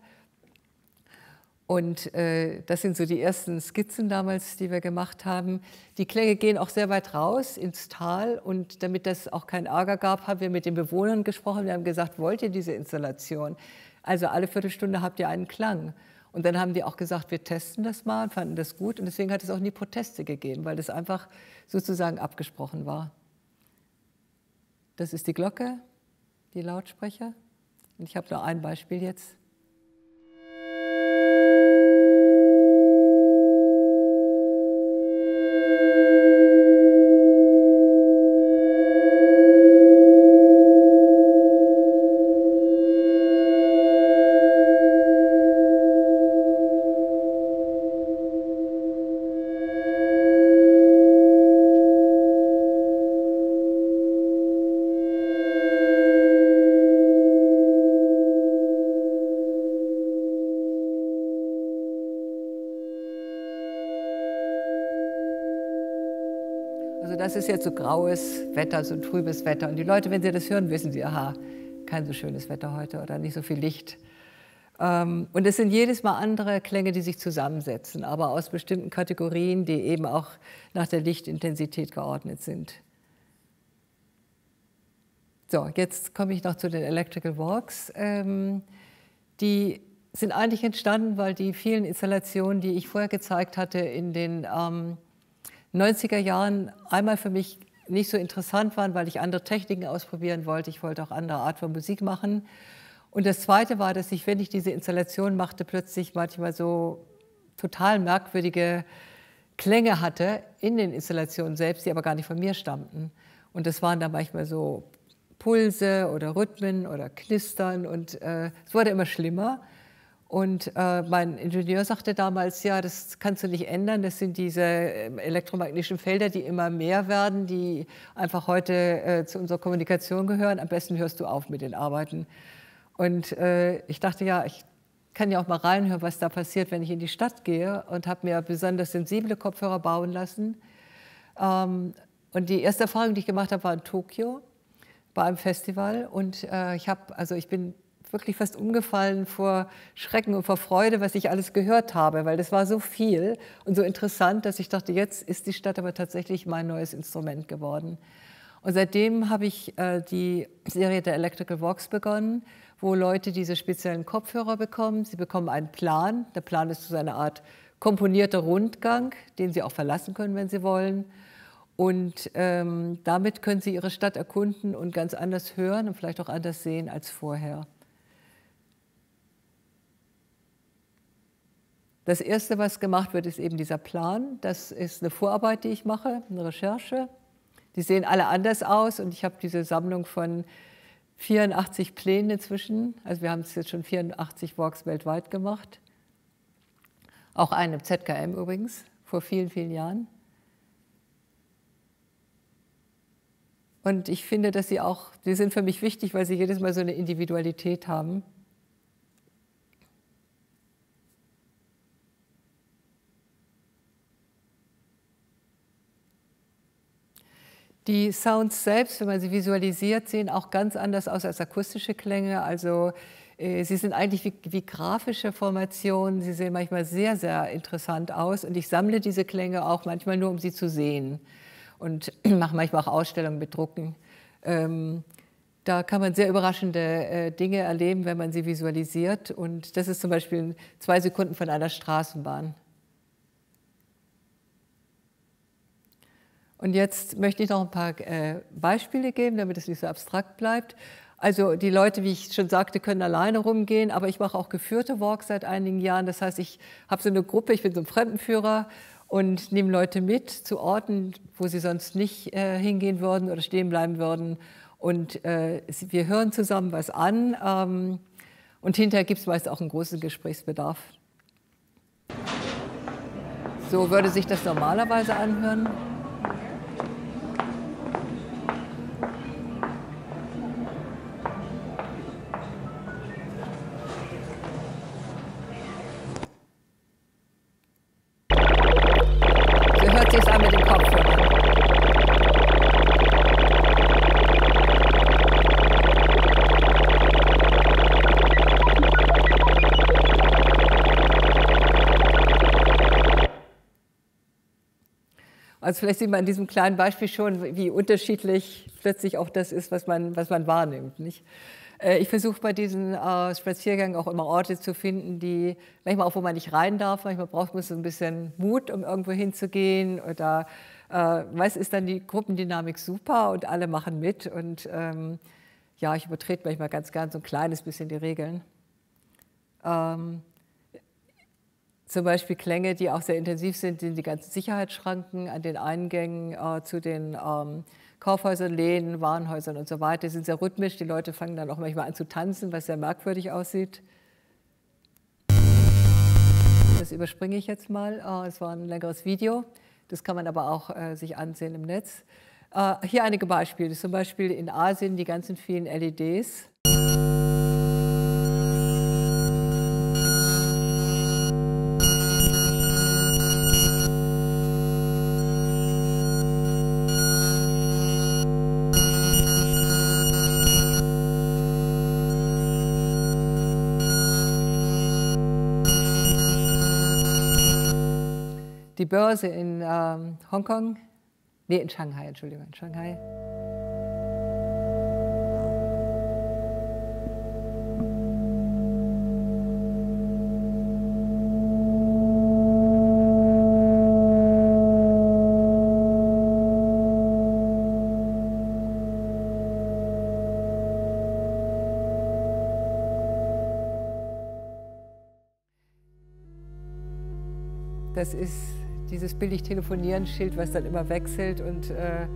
Und äh, das sind so die ersten Skizzen damals, die wir gemacht haben. Die Klänge gehen auch sehr weit raus ins Tal. Und damit das auch keinen Ärger gab, haben wir mit den Bewohnern gesprochen. Wir haben gesagt, wollt ihr diese Installation? Also alle Viertelstunde habt ihr einen Klang. Und dann haben die auch gesagt, wir testen das mal und fanden das gut. Und deswegen hat es auch nie Proteste gegeben, weil das einfach sozusagen abgesprochen war. Das ist die Glocke, die Lautsprecher. Und ich habe nur ein Beispiel jetzt. Jetzt so graues Wetter, so trübes Wetter. Und die Leute, wenn sie das hören, wissen sie, aha, kein so schönes Wetter heute oder nicht so viel Licht. Ähm, und es sind jedes Mal andere Klänge, die sich zusammensetzen, aber aus bestimmten Kategorien, die eben auch nach der Lichtintensität geordnet sind. So, jetzt komme ich noch zu den Electrical Walks. Ähm, die sind eigentlich entstanden, weil die vielen Installationen, die ich vorher gezeigt hatte, in den ähm, 90er Jahren einmal für mich nicht so interessant waren, weil ich andere Techniken ausprobieren wollte. Ich wollte auch andere Art von Musik machen. Und das Zweite war, dass ich, wenn ich diese Installation machte, plötzlich manchmal so total merkwürdige Klänge hatte in den Installationen selbst, die aber gar nicht von mir stammten. Und das waren dann manchmal so Pulse oder Rhythmen oder Knistern und äh, es wurde immer schlimmer. Und äh, mein Ingenieur sagte damals, ja, das kannst du nicht ändern. Das sind diese ähm, elektromagnetischen Felder, die immer mehr werden, die einfach heute äh, zu unserer Kommunikation gehören. Am besten hörst du auf mit den Arbeiten. Und äh, ich dachte, ja, ich kann ja auch mal reinhören, was da passiert, wenn ich in die Stadt gehe und habe mir besonders sensible Kopfhörer bauen lassen. Ähm, und die erste Erfahrung, die ich gemacht habe, war in Tokio bei einem Festival. Und äh, ich habe, also ich bin wirklich fast umgefallen vor Schrecken und vor Freude, was ich alles gehört habe, weil das war so viel und so interessant, dass ich dachte, jetzt ist die Stadt aber tatsächlich mein neues Instrument geworden. Und seitdem habe ich äh, die Serie der Electrical Walks begonnen, wo Leute diese speziellen Kopfhörer bekommen. Sie bekommen einen Plan. Der Plan ist so eine Art komponierter Rundgang, den sie auch verlassen können, wenn sie wollen. Und ähm, damit können sie ihre Stadt erkunden und ganz anders hören und vielleicht auch anders sehen als vorher. Das Erste, was gemacht wird, ist eben dieser Plan. Das ist eine Vorarbeit, die ich mache, eine Recherche. Die sehen alle anders aus und ich habe diese Sammlung von 84 Plänen inzwischen. Also wir haben es jetzt schon 84 Walks weltweit gemacht. Auch einen im ZKM übrigens, vor vielen, vielen Jahren. Und ich finde, dass sie auch, sie sind für mich wichtig, weil sie jedes Mal so eine Individualität haben. Die Sounds selbst, wenn man sie visualisiert, sehen auch ganz anders aus als akustische Klänge. Also äh, sie sind eigentlich wie, wie, grafische Formationen. Sie sehen manchmal sehr, sehr interessant aus. Und ich sammle diese Klänge auch manchmal nur, um sie zu sehen. Und mache manchmal auch Ausstellungen mit Drucken. Ähm, da kann man sehr überraschende äh, Dinge erleben, wenn man sie visualisiert. Und das ist zum Beispiel zwei Sekunden von einer Straßenbahn. Und jetzt möchte ich noch ein paar äh, Beispiele geben, damit es nicht so abstrakt bleibt. Also die Leute, wie ich schon sagte, können alleine rumgehen, aber ich mache auch geführte Walks seit einigen Jahren. Das heißt, ich habe so eine Gruppe, ich bin so ein Fremdenführer und nehme Leute mit zu Orten, wo sie sonst nicht äh, hingehen würden oder stehen bleiben würden. Und äh, wir hören zusammen was an ähm, und hinterher gibt es meist auch einen großen Gesprächsbedarf. So würde sich das normalerweise anhören. Vielleicht sieht man in diesem kleinen Beispiel schon, wie unterschiedlich plötzlich auch das ist, was man, was man wahrnimmt. Nicht? Äh, ich versuche bei diesen äh, Spaziergängen auch immer Orte zu finden, die manchmal auch, wo man nicht rein darf, manchmal braucht man so ein bisschen Mut, um irgendwo hinzugehen. Oder äh, meist ist dann die Gruppendynamik super und alle machen mit. Und ähm, ja, ich übertrete manchmal ganz gern so ein kleines bisschen die Regeln. Ähm, zum Beispiel Klänge, die auch sehr intensiv sind, sind die ganzen Sicherheitsschranken an den Eingängen äh, zu den ähm, Kaufhäusern, Läden, Warenhäusern und so weiter. Die sind sehr rhythmisch. Die Leute fangen dann auch manchmal an zu tanzen, was sehr merkwürdig aussieht. Das überspringe ich jetzt mal. Äh, es war ein längeres Video. Das kann man aber auch äh, sich ansehen im Netz. Äh, hier einige Beispiele. Zum Beispiel in Asien die ganzen vielen LEDs. Börse in ähm, Hongkong, nee, in Shanghai, Entschuldigung, in Shanghai. Das ist dieses billig telefonieren-Schild, was dann immer wechselt und äh,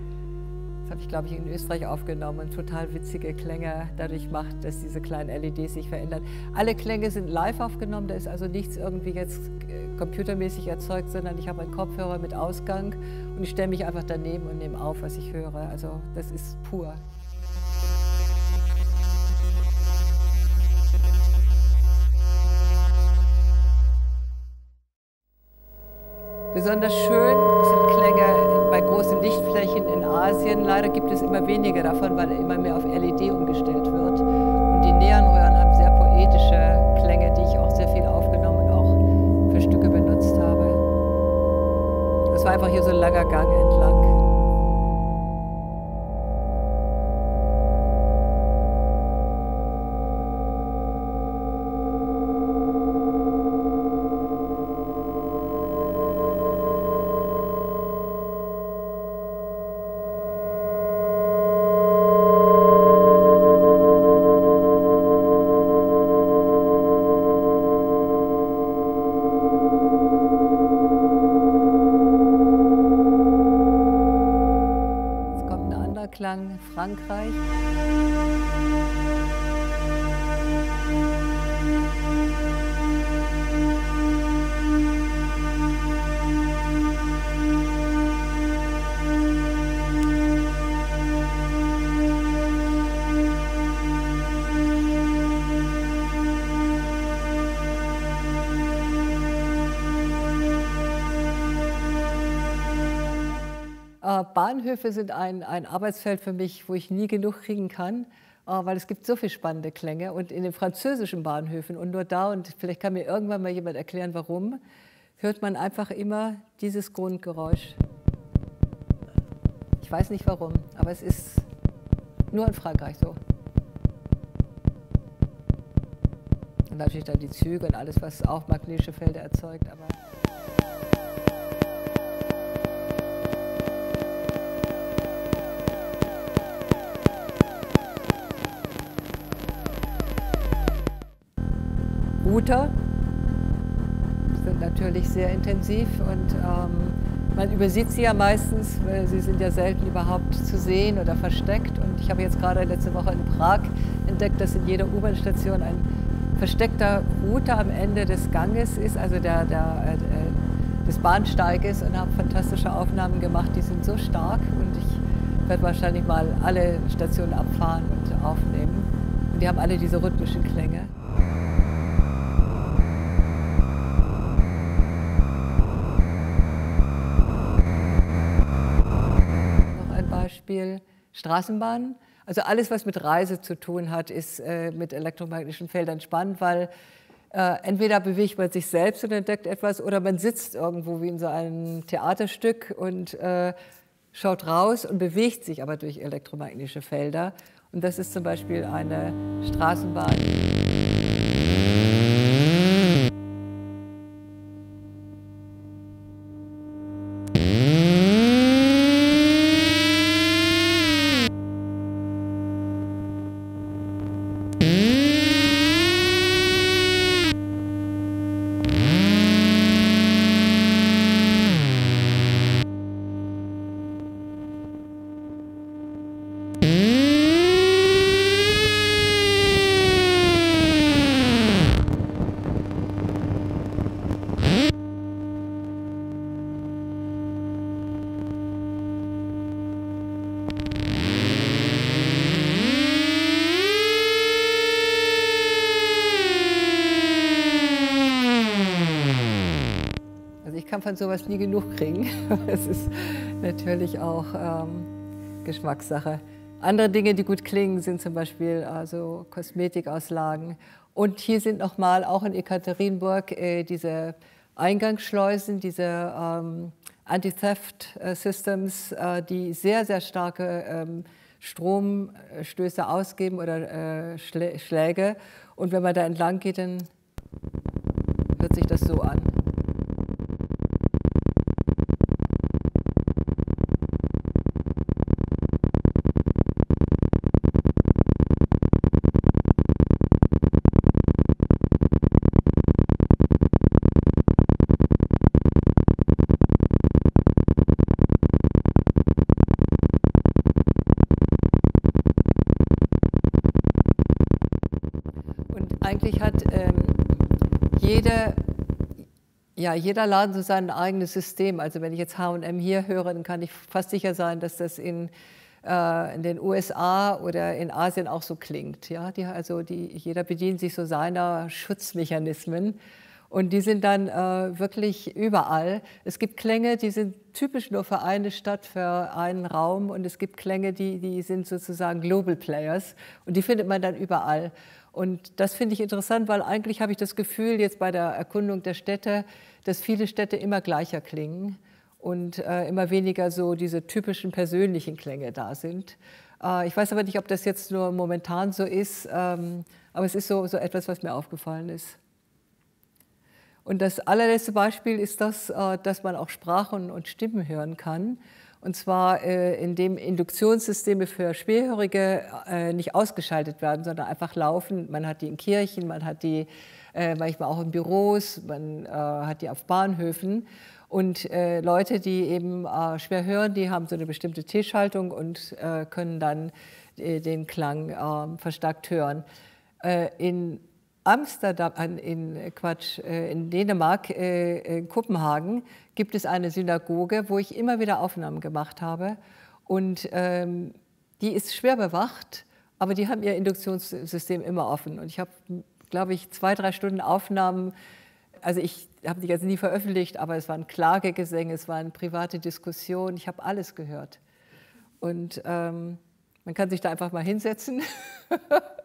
das habe ich, glaube ich, in Österreich aufgenommen und total witzige Klänge dadurch macht, dass diese kleinen LEDs sich verändern. Alle Klänge sind live aufgenommen, da ist also nichts irgendwie jetzt äh, computermäßig erzeugt, sondern ich habe einen Kopfhörer mit Ausgang und ich stelle mich einfach daneben und nehme auf, was ich höre. Also das ist pur. Besonders schön sind Klänge bei großen Lichtflächen in Asien. Leider gibt es immer weniger davon, weil immer mehr auf LED umgestellt wird. Und die Neonröhren haben sehr poetische Klänge, die ich auch sehr viel aufgenommen und auch für Stücke benutzt habe. Das war einfach hier so ein langer Gang entlang. Bahnhöfe sind ein, ein Arbeitsfeld für mich, wo ich nie genug kriegen kann, äh, weil es gibt so viele spannende Klänge. Und in den französischen Bahnhöfen und nur da, und vielleicht kann mir irgendwann mal jemand erklären, warum, hört man einfach immer dieses Grundgeräusch. Ich weiß nicht warum, aber es ist nur in Frankreich so. Und natürlich dann die Züge und alles, was auch magnetische Felder erzeugt. Aber Router. sind natürlich sehr intensiv und ähm, man übersieht sie ja meistens, weil sie sind ja selten überhaupt zu sehen oder versteckt. Und ich habe jetzt gerade letzte Woche in Prag entdeckt, dass in jeder U-Bahn-Station ein versteckter Router am Ende des Ganges ist, also der, der, äh, des Bahnsteiges und habe fantastische Aufnahmen gemacht. Die sind so stark und ich werde wahrscheinlich mal alle Stationen abfahren und aufnehmen. Und die haben alle diese rhythmischen Klänge. Straßenbahnen. Also alles, was mit Reise zu tun hat, ist äh, mit elektromagnetischen Feldern spannend, weil äh, entweder bewegt man sich selbst und entdeckt etwas oder man sitzt irgendwo wie in so einem Theaterstück und äh, schaut raus und bewegt sich aber durch elektromagnetische Felder. Und das ist zum Beispiel eine Straßenbahn. Kann sowas nie genug kriegen. Es ist natürlich auch ähm, Geschmackssache. Andere Dinge, die gut klingen, sind zum Beispiel also Kosmetikauslagen. Und hier sind nochmal auch in Ekaterinburg äh, diese Eingangsschleusen, diese ähm, Anti-Theft-Systems, äh, die sehr, sehr starke ähm, Stromstöße ausgeben oder äh, Schläge. Und wenn man da entlang geht, dann hört sich das so an. Ja, jeder Laden so sein eigenes System. Also wenn ich jetzt H&M hier höre, dann kann ich fast sicher sein, dass das in, äh, in den USA oder in Asien auch so klingt. Ja? Die, also die, jeder bedient sich so seiner Schutzmechanismen. Und die sind dann äh, wirklich überall. Es gibt Klänge, die sind typisch nur für eine Stadt, für einen Raum. Und es gibt Klänge, die, die sind sozusagen Global Players. Und die findet man dann überall. Und das finde ich interessant, weil eigentlich habe ich das Gefühl jetzt bei der Erkundung der Städte, dass viele Städte immer gleicher klingen und äh, immer weniger so diese typischen persönlichen Klänge da sind. Äh, ich weiß aber nicht, ob das jetzt nur momentan so ist, ähm, aber es ist so, so etwas, was mir aufgefallen ist. Und das allerletzte Beispiel ist das, äh, dass man auch Sprachen und Stimmen hören kann. Und zwar äh, indem Induktionssysteme für Schwerhörige äh, nicht ausgeschaltet werden, sondern einfach laufen. Man hat die in Kirchen, man hat die manchmal auch in Büros, man hat die auf Bahnhöfen. Und Leute, die eben schwer hören, die haben so eine bestimmte T-Schaltung und können dann den Klang ähm, verstärkt hören. in Amsterdam, in Quatsch, in Dänemark, in Kopenhagen, gibt es eine Synagoge, wo ich immer wieder Aufnahmen gemacht habe. Und ähm, die ist schwer bewacht, aber die haben ihr Induktionssystem immer offen. Und ich habe, glaube ich, zwei, drei Stunden Aufnahmen. Also ich habe die jetzt nie veröffentlicht, aber es waren Klagegesänge, es waren private Diskussionen. Ich habe alles gehört. Und ähm, man kann sich da einfach mal hinsetzen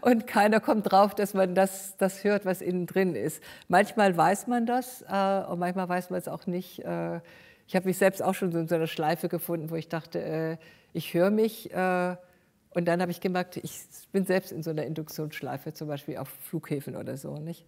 und keiner kommt drauf, dass man das, das hört, was innen drin ist. Manchmal weiß man das äh, und manchmal weiß man es auch nicht. Äh, ich habe mich selbst auch schon so in so einer Schleife gefunden, wo ich dachte, äh, ich höre mich. Äh, und dann habe ich gemerkt, ich bin selbst in so einer Induktionsschleife, zum Beispiel auf Flughäfen oder so. Nicht?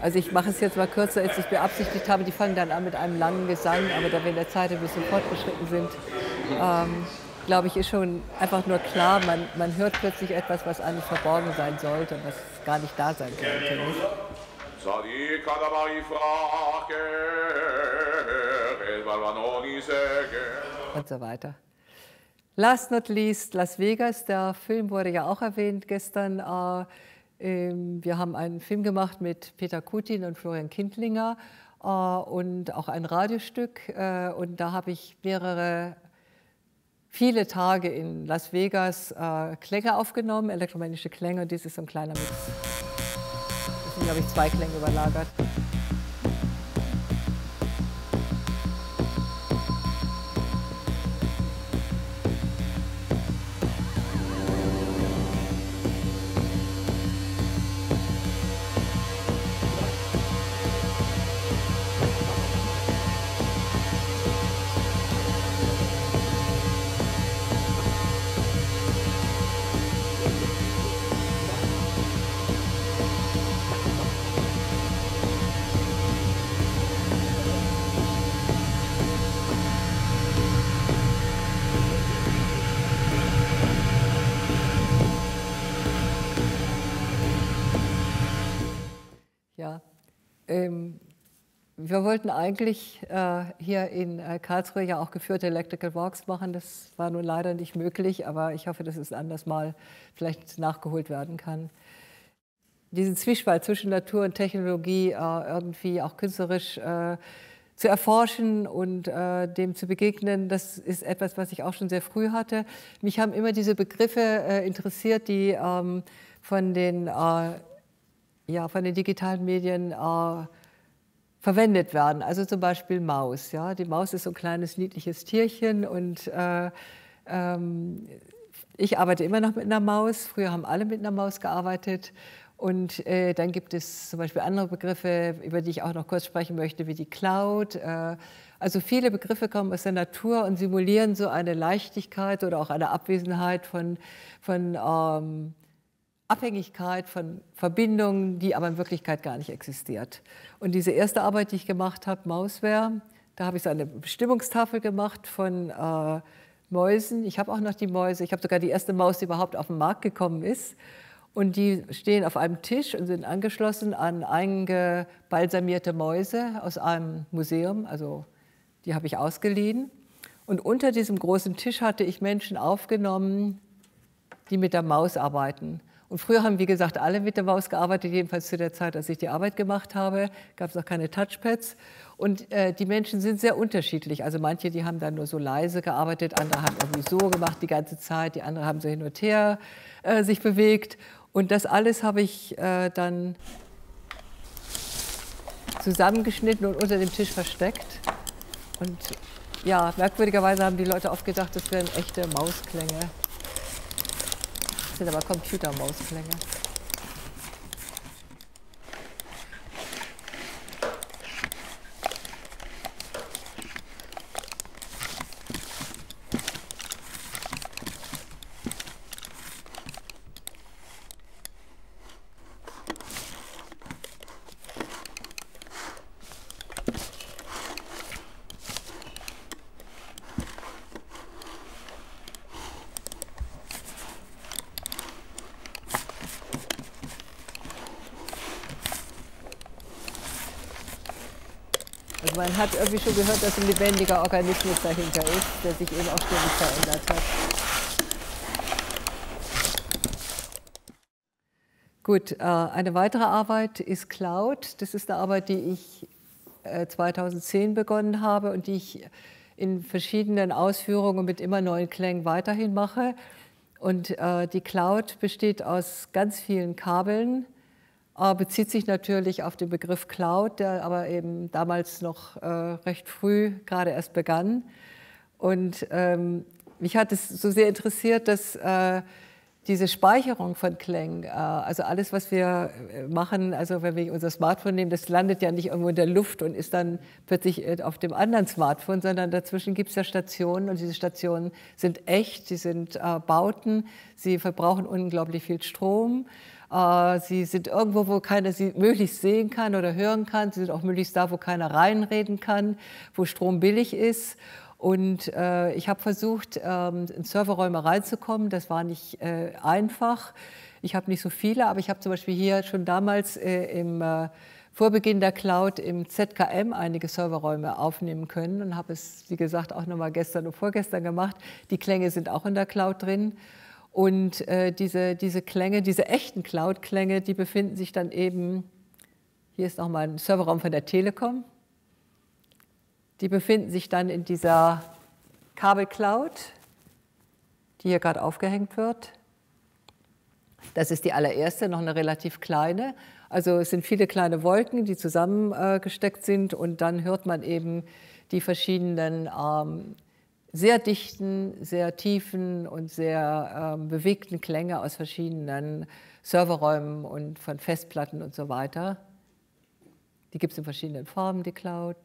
Also ich mache es jetzt mal kürzer, als ich beabsichtigt habe. Die fangen dann an mit einem langen Gesang, aber da wir in der Zeit ein bisschen fortgeschritten sind, ähm, glaube ich, ist schon einfach nur klar, man, man hört plötzlich etwas, was eigentlich verborgen sein sollte, was gar nicht da sein sollte. Und so weiter. Last not least Las Vegas. Der Film wurde ja auch erwähnt gestern. Äh, wir haben einen Film gemacht mit Peter Kutin und Florian Kindlinger äh, und auch ein Radiostück. Äh, und da habe ich mehrere, viele Tage in Las Vegas Klänge aufgenommen, elektromagnetische Klänge. Und dies ist so ein kleiner Mix. Das sind, glaube ich, zwei Klänge überlagert. Wir wollten eigentlich äh, hier in äh, Karlsruhe ja auch geführte Electrical Walks machen. Das war nun leider nicht möglich, aber ich hoffe, dass es anders mal vielleicht nachgeholt werden kann. Diesen Zwiespalt zwischen Natur und Technologie äh, irgendwie auch künstlerisch äh, zu erforschen und äh, dem zu begegnen, das ist etwas, was ich auch schon sehr früh hatte. Mich haben immer diese Begriffe äh, interessiert, die ähm, von den ja, von den digitalen Medien äh, verwendet werden. Also zum Beispiel Maus. Ja? Die Maus ist so ein kleines niedliches Tierchen und äh, ähm, ich arbeite immer noch mit einer Maus. Früher haben alle mit einer Maus gearbeitet. Und äh, dann gibt es zum Beispiel andere Begriffe, über die ich auch noch kurz sprechen möchte, wie die Cloud. Äh, also viele Begriffe kommen aus der Natur und simulieren so eine Leichtigkeit oder auch eine Abwesenheit von, von ähm, Abhängigkeit von Verbindungen, die aber in Wirklichkeit gar nicht existiert. Und diese erste Arbeit, die ich gemacht habe, Mausware, da habe ich so eine Bestimmungstafel gemacht von äh, Mäusen. Ich habe auch noch die Mäuse. Ich habe sogar die erste Maus, die überhaupt auf den Markt gekommen ist. Und die stehen auf einem Tisch und sind angeschlossen an eingebalsamierte Mäuse aus einem Museum. Also die habe ich ausgeliehen. Und unter diesem großen Tisch hatte ich Menschen aufgenommen, die mit der Maus arbeiten. Und früher haben, wie gesagt, alle mit der Maus gearbeitet, jedenfalls zu der Zeit, als ich die Arbeit gemacht habe, gab es auch keine Touchpads. Und äh, die Menschen sind sehr unterschiedlich. Also manche, die haben dann nur so leise gearbeitet, andere haben irgendwie so gemacht die ganze Zeit, die anderen haben so hin und her äh, sich bewegt. Und das alles habe ich äh, dann zusammengeschnitten und unter dem Tisch versteckt. Und ja, merkwürdigerweise haben die Leute oft gedacht, das wären echte Mausklänge sind aber Computermausklänge. Hat irgendwie schon gehört, dass ein lebendiger Organismus dahinter ist, der sich eben auch ständig verändert hat. Gut, äh, eine weitere Arbeit ist Cloud. Das ist eine Arbeit, die ich 2010 äh, begonnen habe und die ich in verschiedenen Ausführungen mit immer neuen Klängen weiterhin mache. Und äh, die Cloud besteht aus ganz vielen Kabeln, bezieht sich natürlich auf den Begriff Cloud, der aber eben damals noch äh, recht früh gerade erst begann. Und ähm, mich hat es so sehr interessiert, dass äh, diese Speicherung von Klängen, äh, also alles, was wir äh, machen, also wenn wir unser Smartphone nehmen, das landet ja nicht irgendwo in der Luft und ist dann plötzlich äh, auf dem anderen Smartphone, sondern dazwischen gibt es ja Stationen und diese Stationen sind echt, sie sind äh, Bauten, sie verbrauchen unglaublich viel Strom. Äh, sie sind irgendwo, wo keiner sie möglichst sehen kann oder hören kann. Sie sind auch möglichst da, wo keiner reinreden kann, wo Strom billig ist. Und äh, ich habe versucht, ähm, in Serverräume reinzukommen. Das war nicht äh, einfach. Ich habe nicht so viele, aber ich habe zum Beispiel hier schon damals äh, im äh, Vorbeginn der Cloud im ZKM einige Serverräume aufnehmen können und habe es, wie gesagt, auch nochmal gestern und vorgestern gemacht. Die Klänge sind auch in der Cloud drin. Und äh, diese, diese Klänge, diese echten Cloud-Klänge, die befinden sich dann eben, hier ist nochmal ein Serverraum von der Telekom, die befinden sich dann in dieser Kabel-Cloud, die hier gerade aufgehängt wird. Das ist die allererste, noch eine relativ kleine. Also es sind viele kleine Wolken, die zusammengesteckt sind und dann hört man eben die verschiedenen ähm, sehr dichten, sehr tiefen und sehr ähm, bewegten Klänge aus verschiedenen Serverräumen und von Festplatten und so weiter. Die gibt es in verschiedenen Formen, die Cloud.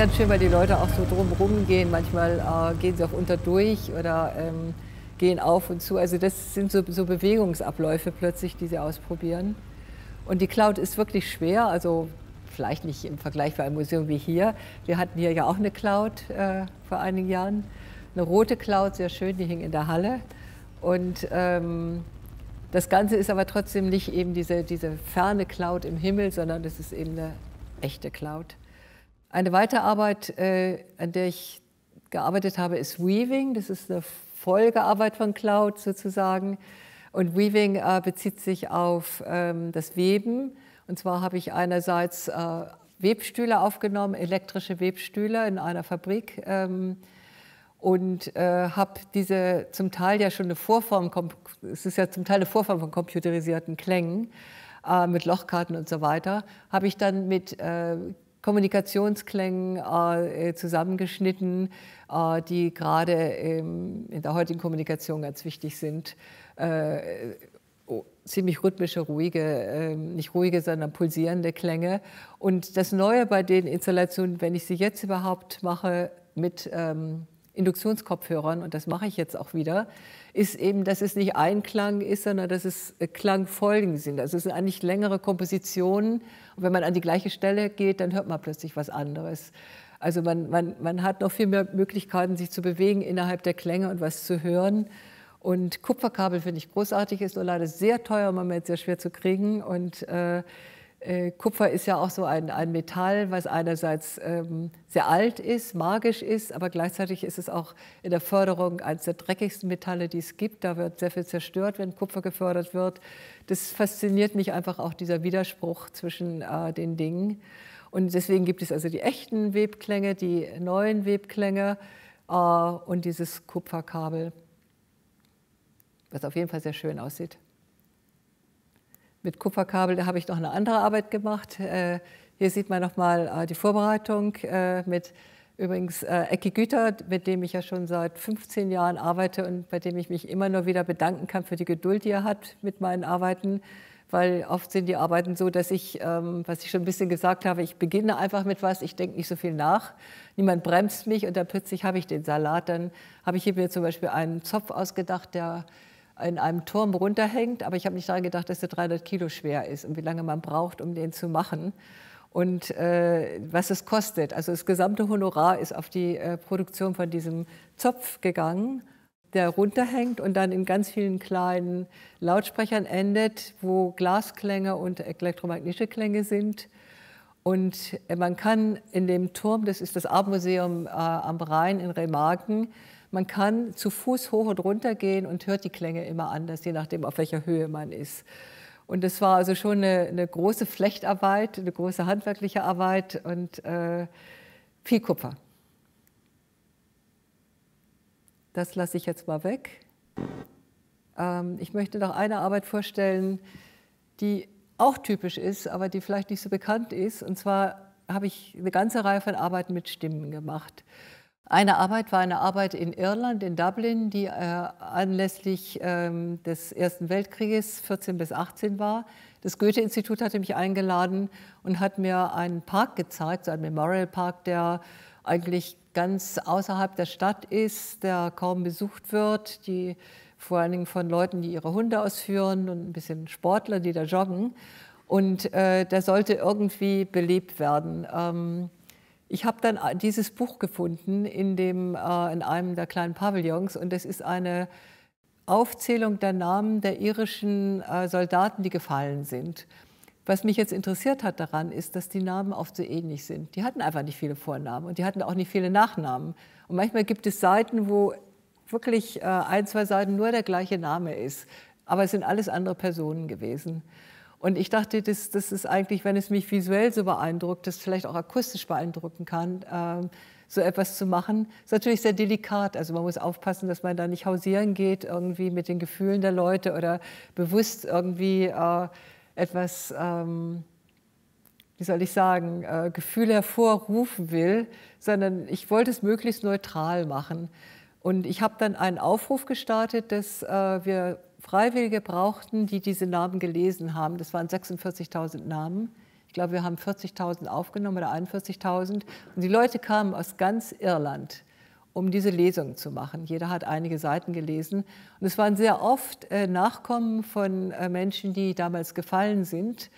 Ganz schön, weil die Leute auch so drumherum gehen. Manchmal äh, gehen sie auch unter durch oder ähm, gehen auf und zu. Also das sind so, so, Bewegungsabläufe plötzlich, die sie ausprobieren. Und die Cloud ist wirklich schwer, also vielleicht nicht im Vergleich für ein Museum wie hier. Wir hatten hier ja auch eine Cloud äh, vor einigen Jahren. Eine rote Cloud, sehr schön, die hing in der Halle. Und ähm, das Ganze ist aber trotzdem nicht eben diese, diese ferne Cloud im Himmel, sondern das ist eben eine echte Cloud. Eine weitere Arbeit, äh, an der ich gearbeitet habe, ist Weaving. Das ist eine Folgearbeit von Cloud sozusagen. Und Weaving äh, bezieht sich auf ähm, das Weben. Und zwar habe ich einerseits äh, Webstühle aufgenommen, elektrische Webstühle in einer Fabrik. Ähm, und äh, habe diese zum Teil ja schon eine Vorform, es ist ja zum Teil eine Vorform von computerisierten Klängen äh, mit Lochkarten und so weiter, habe ich dann mit äh, Kommunikationsklängen äh, zusammengeschnitten, äh, die gerade ähm, in der heutigen Kommunikation ganz wichtig sind. Äh, oh, ziemlich rhythmische, ruhige, ähm, nicht ruhige, sondern pulsierende Klänge. Und das Neue bei den Installationen, wenn ich sie jetzt überhaupt mache mit ähm, Induktionskopfhörern, und das mache ich jetzt auch wieder, ist eben, dass es nicht ein Klang ist, sondern dass es äh, Klangfolgen sind. Also es sind eigentlich längere Kompositionen. Und wenn man an die gleiche Stelle geht, dann hört man plötzlich was anderes. Also man, man, man hat noch viel mehr Möglichkeiten, sich zu bewegen innerhalb der Klänge und was zu hören. Und Kupferkabel finde ich großartig, ist nur leider sehr teuer, im Moment sehr schwer zu kriegen. Und äh, Kupfer ist ja auch so ein, ein Metall, was einerseits ähm, sehr alt ist, magisch ist, aber gleichzeitig ist es auch in der Förderung eines der dreckigsten Metalle, die es gibt. Da wird sehr viel zerstört, wenn Kupfer gefördert wird. Das fasziniert mich einfach auch, dieser Widerspruch zwischen äh, den Dingen. Und deswegen gibt es also die echten Webklänge, die neuen Webklänge äh, und dieses Kupferkabel, was auf jeden Fall sehr schön aussieht mit Kupferkabel, da habe ich noch eine andere Arbeit gemacht. Äh, hier sieht man nochmal äh, die Vorbereitung äh, mit übrigens Ecki Güter, mit dem ich ja schon seit 15 Jahren arbeite und bei dem ich mich immer nur wieder bedanken kann für die Geduld, die er hat mit meinen Arbeiten. Weil oft sind die Arbeiten so, dass ich, ähm, was ich schon ein bisschen gesagt habe, ich beginne einfach mit was, ich denke nicht so viel nach. Niemand bremst mich und dann plötzlich habe ich den Salat. Dann habe ich hier mir zum Beispiel einen Zopf ausgedacht, der in einem Turm runterhängt, aber ich habe nicht daran gedacht, dass der 300 Kilo schwer ist und wie lange man braucht, um den zu machen und äh, was es kostet. Also das gesamte Honorar ist auf die äh, Produktion von diesem Zopf gegangen, der runterhängt und dann in ganz vielen kleinen Lautsprechern endet, wo Glasklänge und elektromagnetische Klänge sind. Und man kann in dem Turm, das ist das Artmuseum äh, am Rhein in Remagen, man kann zu Fuß hoch und runter gehen und hört die Klänge immer anders, je nachdem, auf welcher Höhe man ist. Und das war also schon eine, eine große Flechtarbeit, eine große handwerkliche Arbeit und äh, viel Kupfer. Das lasse ich jetzt mal weg. Ähm, ich möchte noch eine Arbeit vorstellen, die auch typisch ist, aber die vielleicht nicht so bekannt ist. Und zwar habe ich eine ganze Reihe von Arbeiten mit Stimmen gemacht. Eine Arbeit war eine Arbeit in Irland, in Dublin, die äh, anlässlich ähm, des Ersten Weltkrieges 14 bis 18 war. Das Goethe-Institut hatte mich eingeladen und hat mir einen Park gezeigt, so einen Memorial Park, der eigentlich ganz außerhalb der Stadt ist, der kaum besucht wird, die vor allen Dingen von Leuten, die ihre Hunde ausführen und ein bisschen Sportler, die da joggen. Und äh, der sollte irgendwie belebt werden. Ähm, ich habe dann dieses Buch gefunden in, dem, äh, in einem der kleinen Pavillons und es ist eine Aufzählung der Namen der irischen äh, Soldaten, die gefallen sind. Was mich jetzt interessiert hat daran, ist, dass die Namen oft so ähnlich sind. Die hatten einfach nicht viele Vornamen und die hatten auch nicht viele Nachnamen. Und manchmal gibt es Seiten, wo wirklich äh, ein, zwei Seiten nur der gleiche Name ist, aber es sind alles andere Personen gewesen. Und ich dachte, das, das ist eigentlich, wenn es mich visuell so beeindruckt, das vielleicht auch akustisch beeindrucken kann, äh, so etwas zu machen. Ist natürlich sehr delikat. Also man muss aufpassen, dass man da nicht hausieren geht irgendwie mit den Gefühlen der Leute oder bewusst irgendwie äh, etwas, ähm, wie soll ich sagen, äh, Gefühle hervorrufen will, sondern ich wollte es möglichst neutral machen. Und ich habe dann einen Aufruf gestartet, dass äh, wir Freiwillige brauchten, die diese Namen gelesen haben. Das waren 46.000 Namen. Ich glaube, wir haben 40.000 aufgenommen oder 41.000. Und die Leute kamen aus ganz Irland, um diese Lesung zu machen. Jeder hat einige Seiten gelesen. Und es waren sehr oft äh, Nachkommen von äh, Menschen, die damals gefallen sind.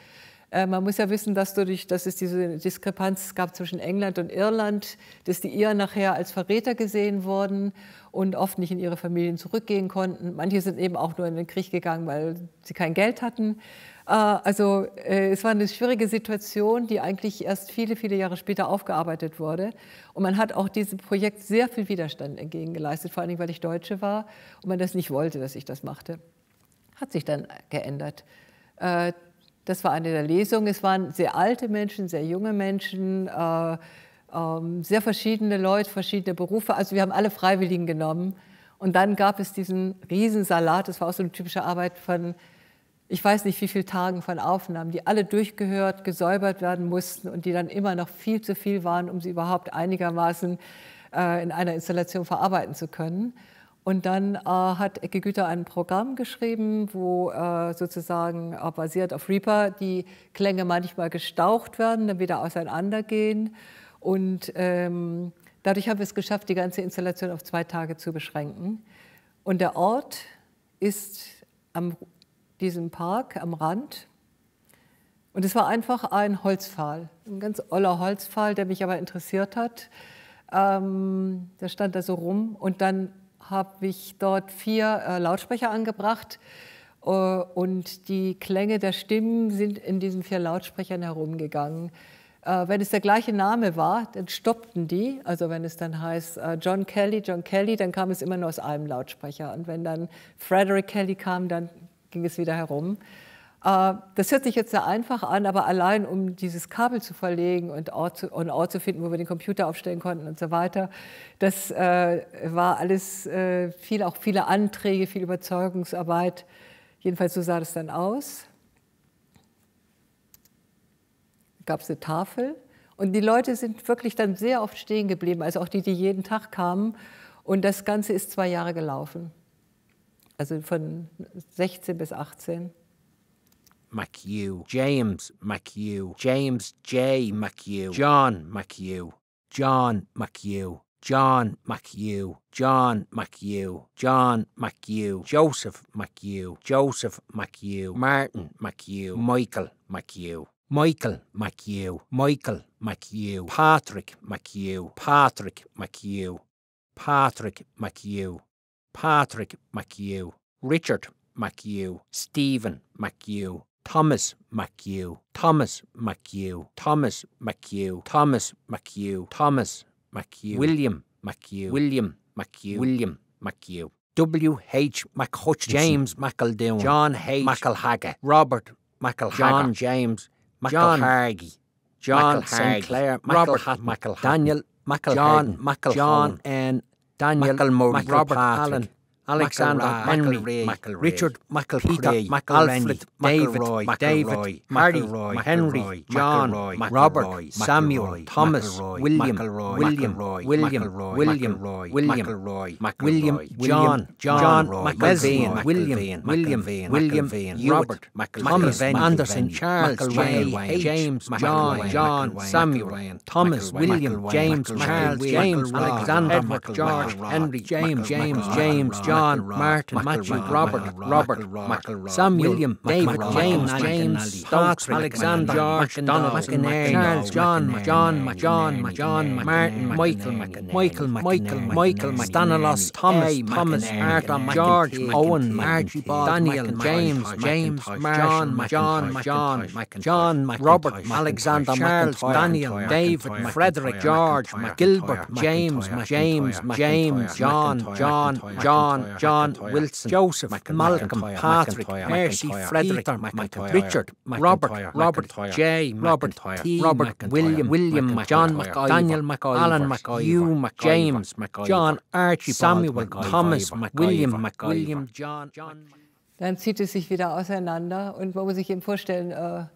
Äh, man muss ja wissen, dass, dadurch, dass es diese Diskrepanz gab zwischen England und Irland, dass die Iren nachher als Verräter gesehen wurden und oft nicht in ihre Familien zurückgehen konnten. Manche sind eben auch nur in den Krieg gegangen, weil sie kein Geld hatten. Äh, also äh, es war eine schwierige Situation, die eigentlich erst viele, viele Jahre später aufgearbeitet wurde. Und man hat auch diesem Projekt sehr viel Widerstand entgegengeleistet, vor allem weil ich Deutsche war und man das nicht wollte, dass ich das machte. Hat sich dann geändert. Das war eine der Lesungen. Es waren sehr alte Menschen, sehr junge Menschen, äh, äh, sehr verschiedene Leute, verschiedene Berufe. Also wir haben alle Freiwilligen genommen. Und dann gab es diesen Riesensalat. Das war auch so eine typische Arbeit von, ich weiß nicht wie viele Tagen von Aufnahmen, die alle durchgehört, gesäubert werden mussten und die dann immer noch viel zu viel waren, um sie überhaupt einigermaßen äh, in einer Installation verarbeiten zu können. Und dann äh, hat Ecke Güter ein Programm geschrieben, wo äh, sozusagen äh, basiert auf Reaper die Klänge manchmal gestaucht werden, dann wieder auseinandergehen. Und ähm, dadurch haben wir es geschafft, die ganze Installation auf zwei Tage zu beschränken. Und der Ort ist am diesem Park am Rand. Und es war einfach ein Holzpfahl, ein ganz oller Holzpfahl, der mich aber interessiert hat. Ähm, der stand da so rum und dann habe ich dort vier äh, Lautsprecher angebracht äh, und die Klänge der Stimmen sind in diesen vier Lautsprechern herumgegangen. Äh, wenn es der gleiche Name war, dann stoppten die. Also wenn es dann heißt äh, John Kelly, John Kelly, dann kam es immer nur aus einem Lautsprecher. Und wenn dann Frederick Kelly kam, dann ging es wieder herum. Äh, das hört sich jetzt sehr einfach an, aber allein um dieses Kabel zu verlegen und Ort zu, einen Ort zu finden, wo wir den Computer aufstellen konnten und so weiter, das äh, war alles äh, viel, auch viele Anträge, viel Überzeugungsarbeit. Jedenfalls so sah das dann aus. Gab es eine Tafel und die Leute sind wirklich dann sehr oft stehen geblieben, also auch die, die jeden Tag kamen. Und das Ganze ist zwei Jahre gelaufen, also von 16 bis 18. McHugh, James McHugh, James J. McHugh, John McHugh, John McHugh, John McHugh, John McHugh, John McHugh, Joseph McHugh, Joseph McHugh, Martin McHugh, Michael McHugh. Michael McHugh, Michael McHugh, Patrick McHugh, Patrick McHugh, Patrick McHugh, Patrick McHugh, Richard McHugh, Stephen McHugh, Thomas McHugh, Thomas McHugh, Thomas McHugh, Thomas McHugh, Thomas McHugh, William McHugh, William McHugh, William McHugh. W. H. McHutch, James McEldown, John H. McElhaga, Robert McElhaga, John James McElhargy, John Sinclair, Robert McElhaga, Daniel McElhaga, John McElhaga, John and Daniel McElmurray, Robert Allen, Alexander Henry McElroy, Richard McElroy, Alfred David David Harry Henry John Robert Samuel Thomas William William William William William William John John McElvain William William William Robert Thomas Anderson Charles James John John Samuel Thomas William James Charles James Alexander George Henry James James James John Martin Matthew Robert Robert Samuel William David James James Stokes Alexander George Donald Charles John John John John Martin Michael Michael Michael Michael Stanislaus Thomas Thomas Arthur George Owen Margie Daniel James James John John John John Robert Alexander Charles Daniel David Frederick George Gilbert James James James John John John John Wilson Joseph Malcolm Patrick Percy Frederick Richard Robert Robert J Robert T Robert William William John Daniel McCoy Alan McCoy Hugh James John Archie Samuel Thomas William William John John Dann zieht es sich wieder auseinander. Und man muss sich eben vorstellen, äh,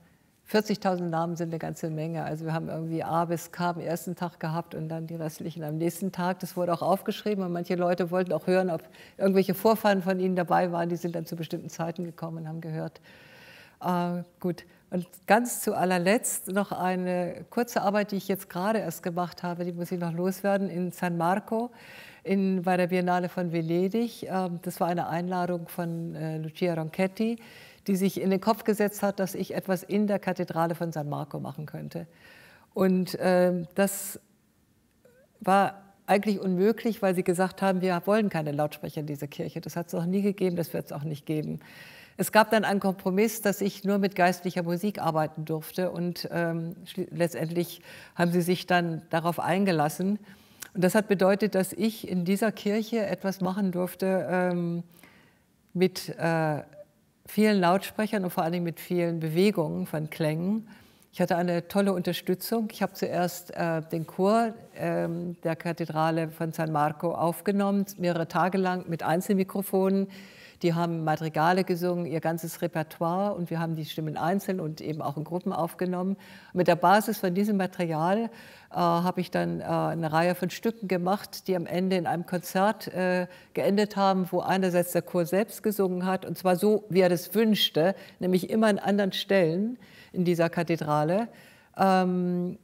40.000 Namen sind eine ganze Menge. Also wir haben irgendwie A bis K am ersten Tag gehabt und dann die restlichen am nächsten Tag. Das wurde auch aufgeschrieben und manche Leute wollten auch hören, ob irgendwelche Vorfahren von ihnen dabei waren. Die sind dann zu bestimmten Zeiten gekommen und haben gehört. Äh, gut. Und ganz zu allerletzt noch eine kurze Arbeit, die ich jetzt gerade erst gemacht habe, die muss ich noch loswerden, in San Marco in, bei der Biennale von Venedig. Ähm, das war eine Einladung von äh, Lucia Ronchetti die sich in den Kopf gesetzt hat, dass ich etwas in der Kathedrale von San Marco machen könnte. Und äh, das war eigentlich unmöglich, weil sie gesagt haben, wir wollen keine Lautsprecher in dieser Kirche. Das hat es noch nie gegeben, das wird es auch nicht geben. Es gab dann einen Kompromiss, dass ich nur mit geistlicher Musik arbeiten durfte und ähm, letztendlich haben sie sich dann darauf eingelassen. Und das hat bedeutet, dass ich in dieser Kirche etwas machen durfte ähm, mit äh, vielen Lautsprechern und vor allen Dingen mit vielen Bewegungen von Klängen. Ich hatte eine tolle Unterstützung. Ich habe zuerst äh, den Chor äh, der Kathedrale von San Marco aufgenommen, mehrere Tage lang mit Einzelmikrofonen. Die haben Madrigale gesungen, ihr ganzes Repertoire und wir haben die Stimmen einzeln und eben auch in Gruppen aufgenommen. Mit der Basis von diesem Material äh, habe ich dann äh, eine Reihe von Stücken gemacht, die am Ende in einem Konzert äh, geendet haben, wo einerseits der Chor selbst gesungen hat und zwar so, wie er das wünschte, nämlich immer an anderen Stellen in dieser Kathedrale. Ähm,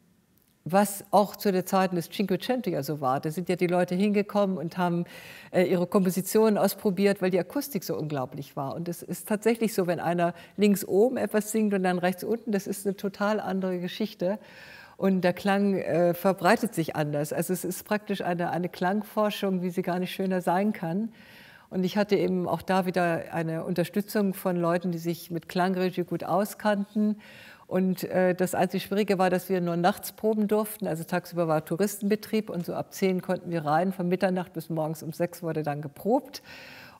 was auch zu den Zeiten des Cinquecento ja so war. Da sind ja die Leute hingekommen und haben äh, ihre Kompositionen ausprobiert, weil die Akustik so unglaublich war. Und es ist tatsächlich so, wenn einer links oben etwas singt und dann rechts unten, das ist eine total andere Geschichte. Und der Klang äh, verbreitet sich anders. Also es ist praktisch eine, eine Klangforschung, wie sie gar nicht schöner sein kann. Und ich hatte eben auch da wieder eine Unterstützung von Leuten, die sich mit Klangregie gut auskannten und äh, das einzige Schwierige war, dass wir nur nachts proben durften. Also tagsüber war Touristenbetrieb und so ab 10 konnten wir rein. Von Mitternacht bis morgens um 6 wurde dann geprobt.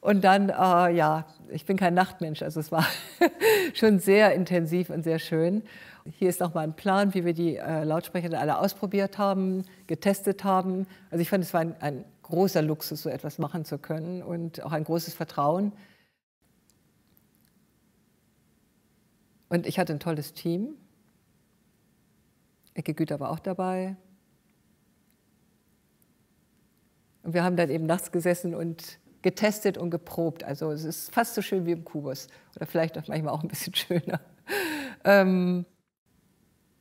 Und dann, äh, ja, ich bin kein Nachtmensch, also es war schon sehr intensiv und sehr schön. Hier ist nochmal ein Plan, wie wir die äh, Lautsprecher dann alle ausprobiert haben, getestet haben. Also ich fand, es war ein, ein großer Luxus, so etwas machen zu können und auch ein großes Vertrauen. Und ich hatte ein tolles Team. Ecke Güter war auch dabei. Und wir haben dann eben nachts gesessen und getestet und geprobt. Also es ist fast so schön wie im Kubus. Oder vielleicht auch manchmal auch ein bisschen schöner. ähm,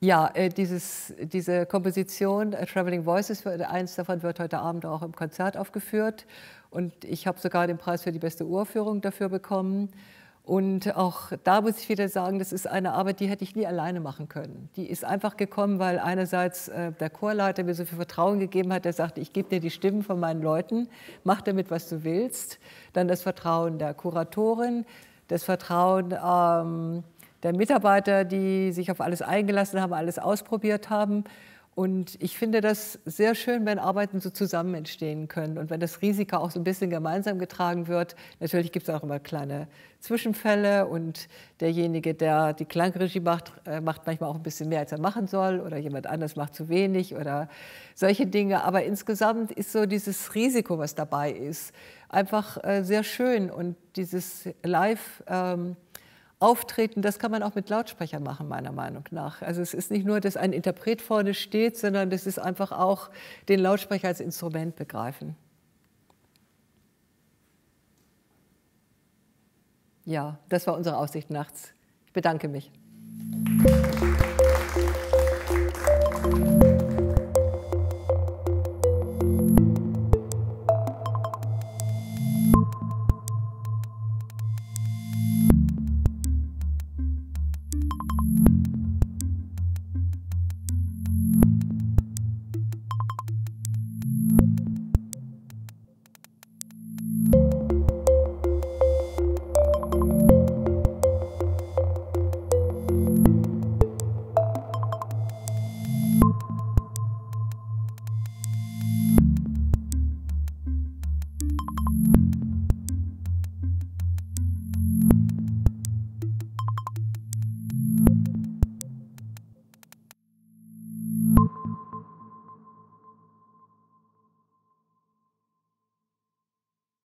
ja, äh, dieses, diese Komposition uh, Traveling Voices, eins davon wird heute Abend auch im Konzert aufgeführt. Und ich habe sogar den Preis für die beste Uraufführung dafür bekommen. Und auch da muss ich wieder sagen, das ist eine Arbeit, die hätte ich nie alleine machen können. Die ist einfach gekommen, weil einerseits äh, der Chorleiter mir so viel Vertrauen gegeben hat, der sagte, ich gebe dir die Stimmen von meinen Leuten, mach damit, was du willst. Dann das Vertrauen der Kuratorin, das Vertrauen ähm, der Mitarbeiter, die sich auf alles eingelassen haben, alles ausprobiert haben. Und ich finde das sehr schön, wenn Arbeiten so zusammen entstehen können und wenn das Risiko auch so ein bisschen gemeinsam getragen wird. Natürlich gibt es auch immer kleine Zwischenfälle und derjenige, der die Klangregie macht, äh, macht manchmal auch ein bisschen mehr, als er machen soll oder jemand anders macht zu wenig oder solche Dinge. Aber insgesamt ist so dieses Risiko, was dabei ist, einfach äh, sehr schön. Und dieses Live- ähm, Auftreten, das kann man auch mit Lautsprecher machen, meiner Meinung nach. Also es ist nicht nur, dass ein Interpret vorne steht, sondern das ist einfach auch den Lautsprecher als Instrument begreifen. Ja, das war unsere Aussicht nachts. Ich bedanke mich.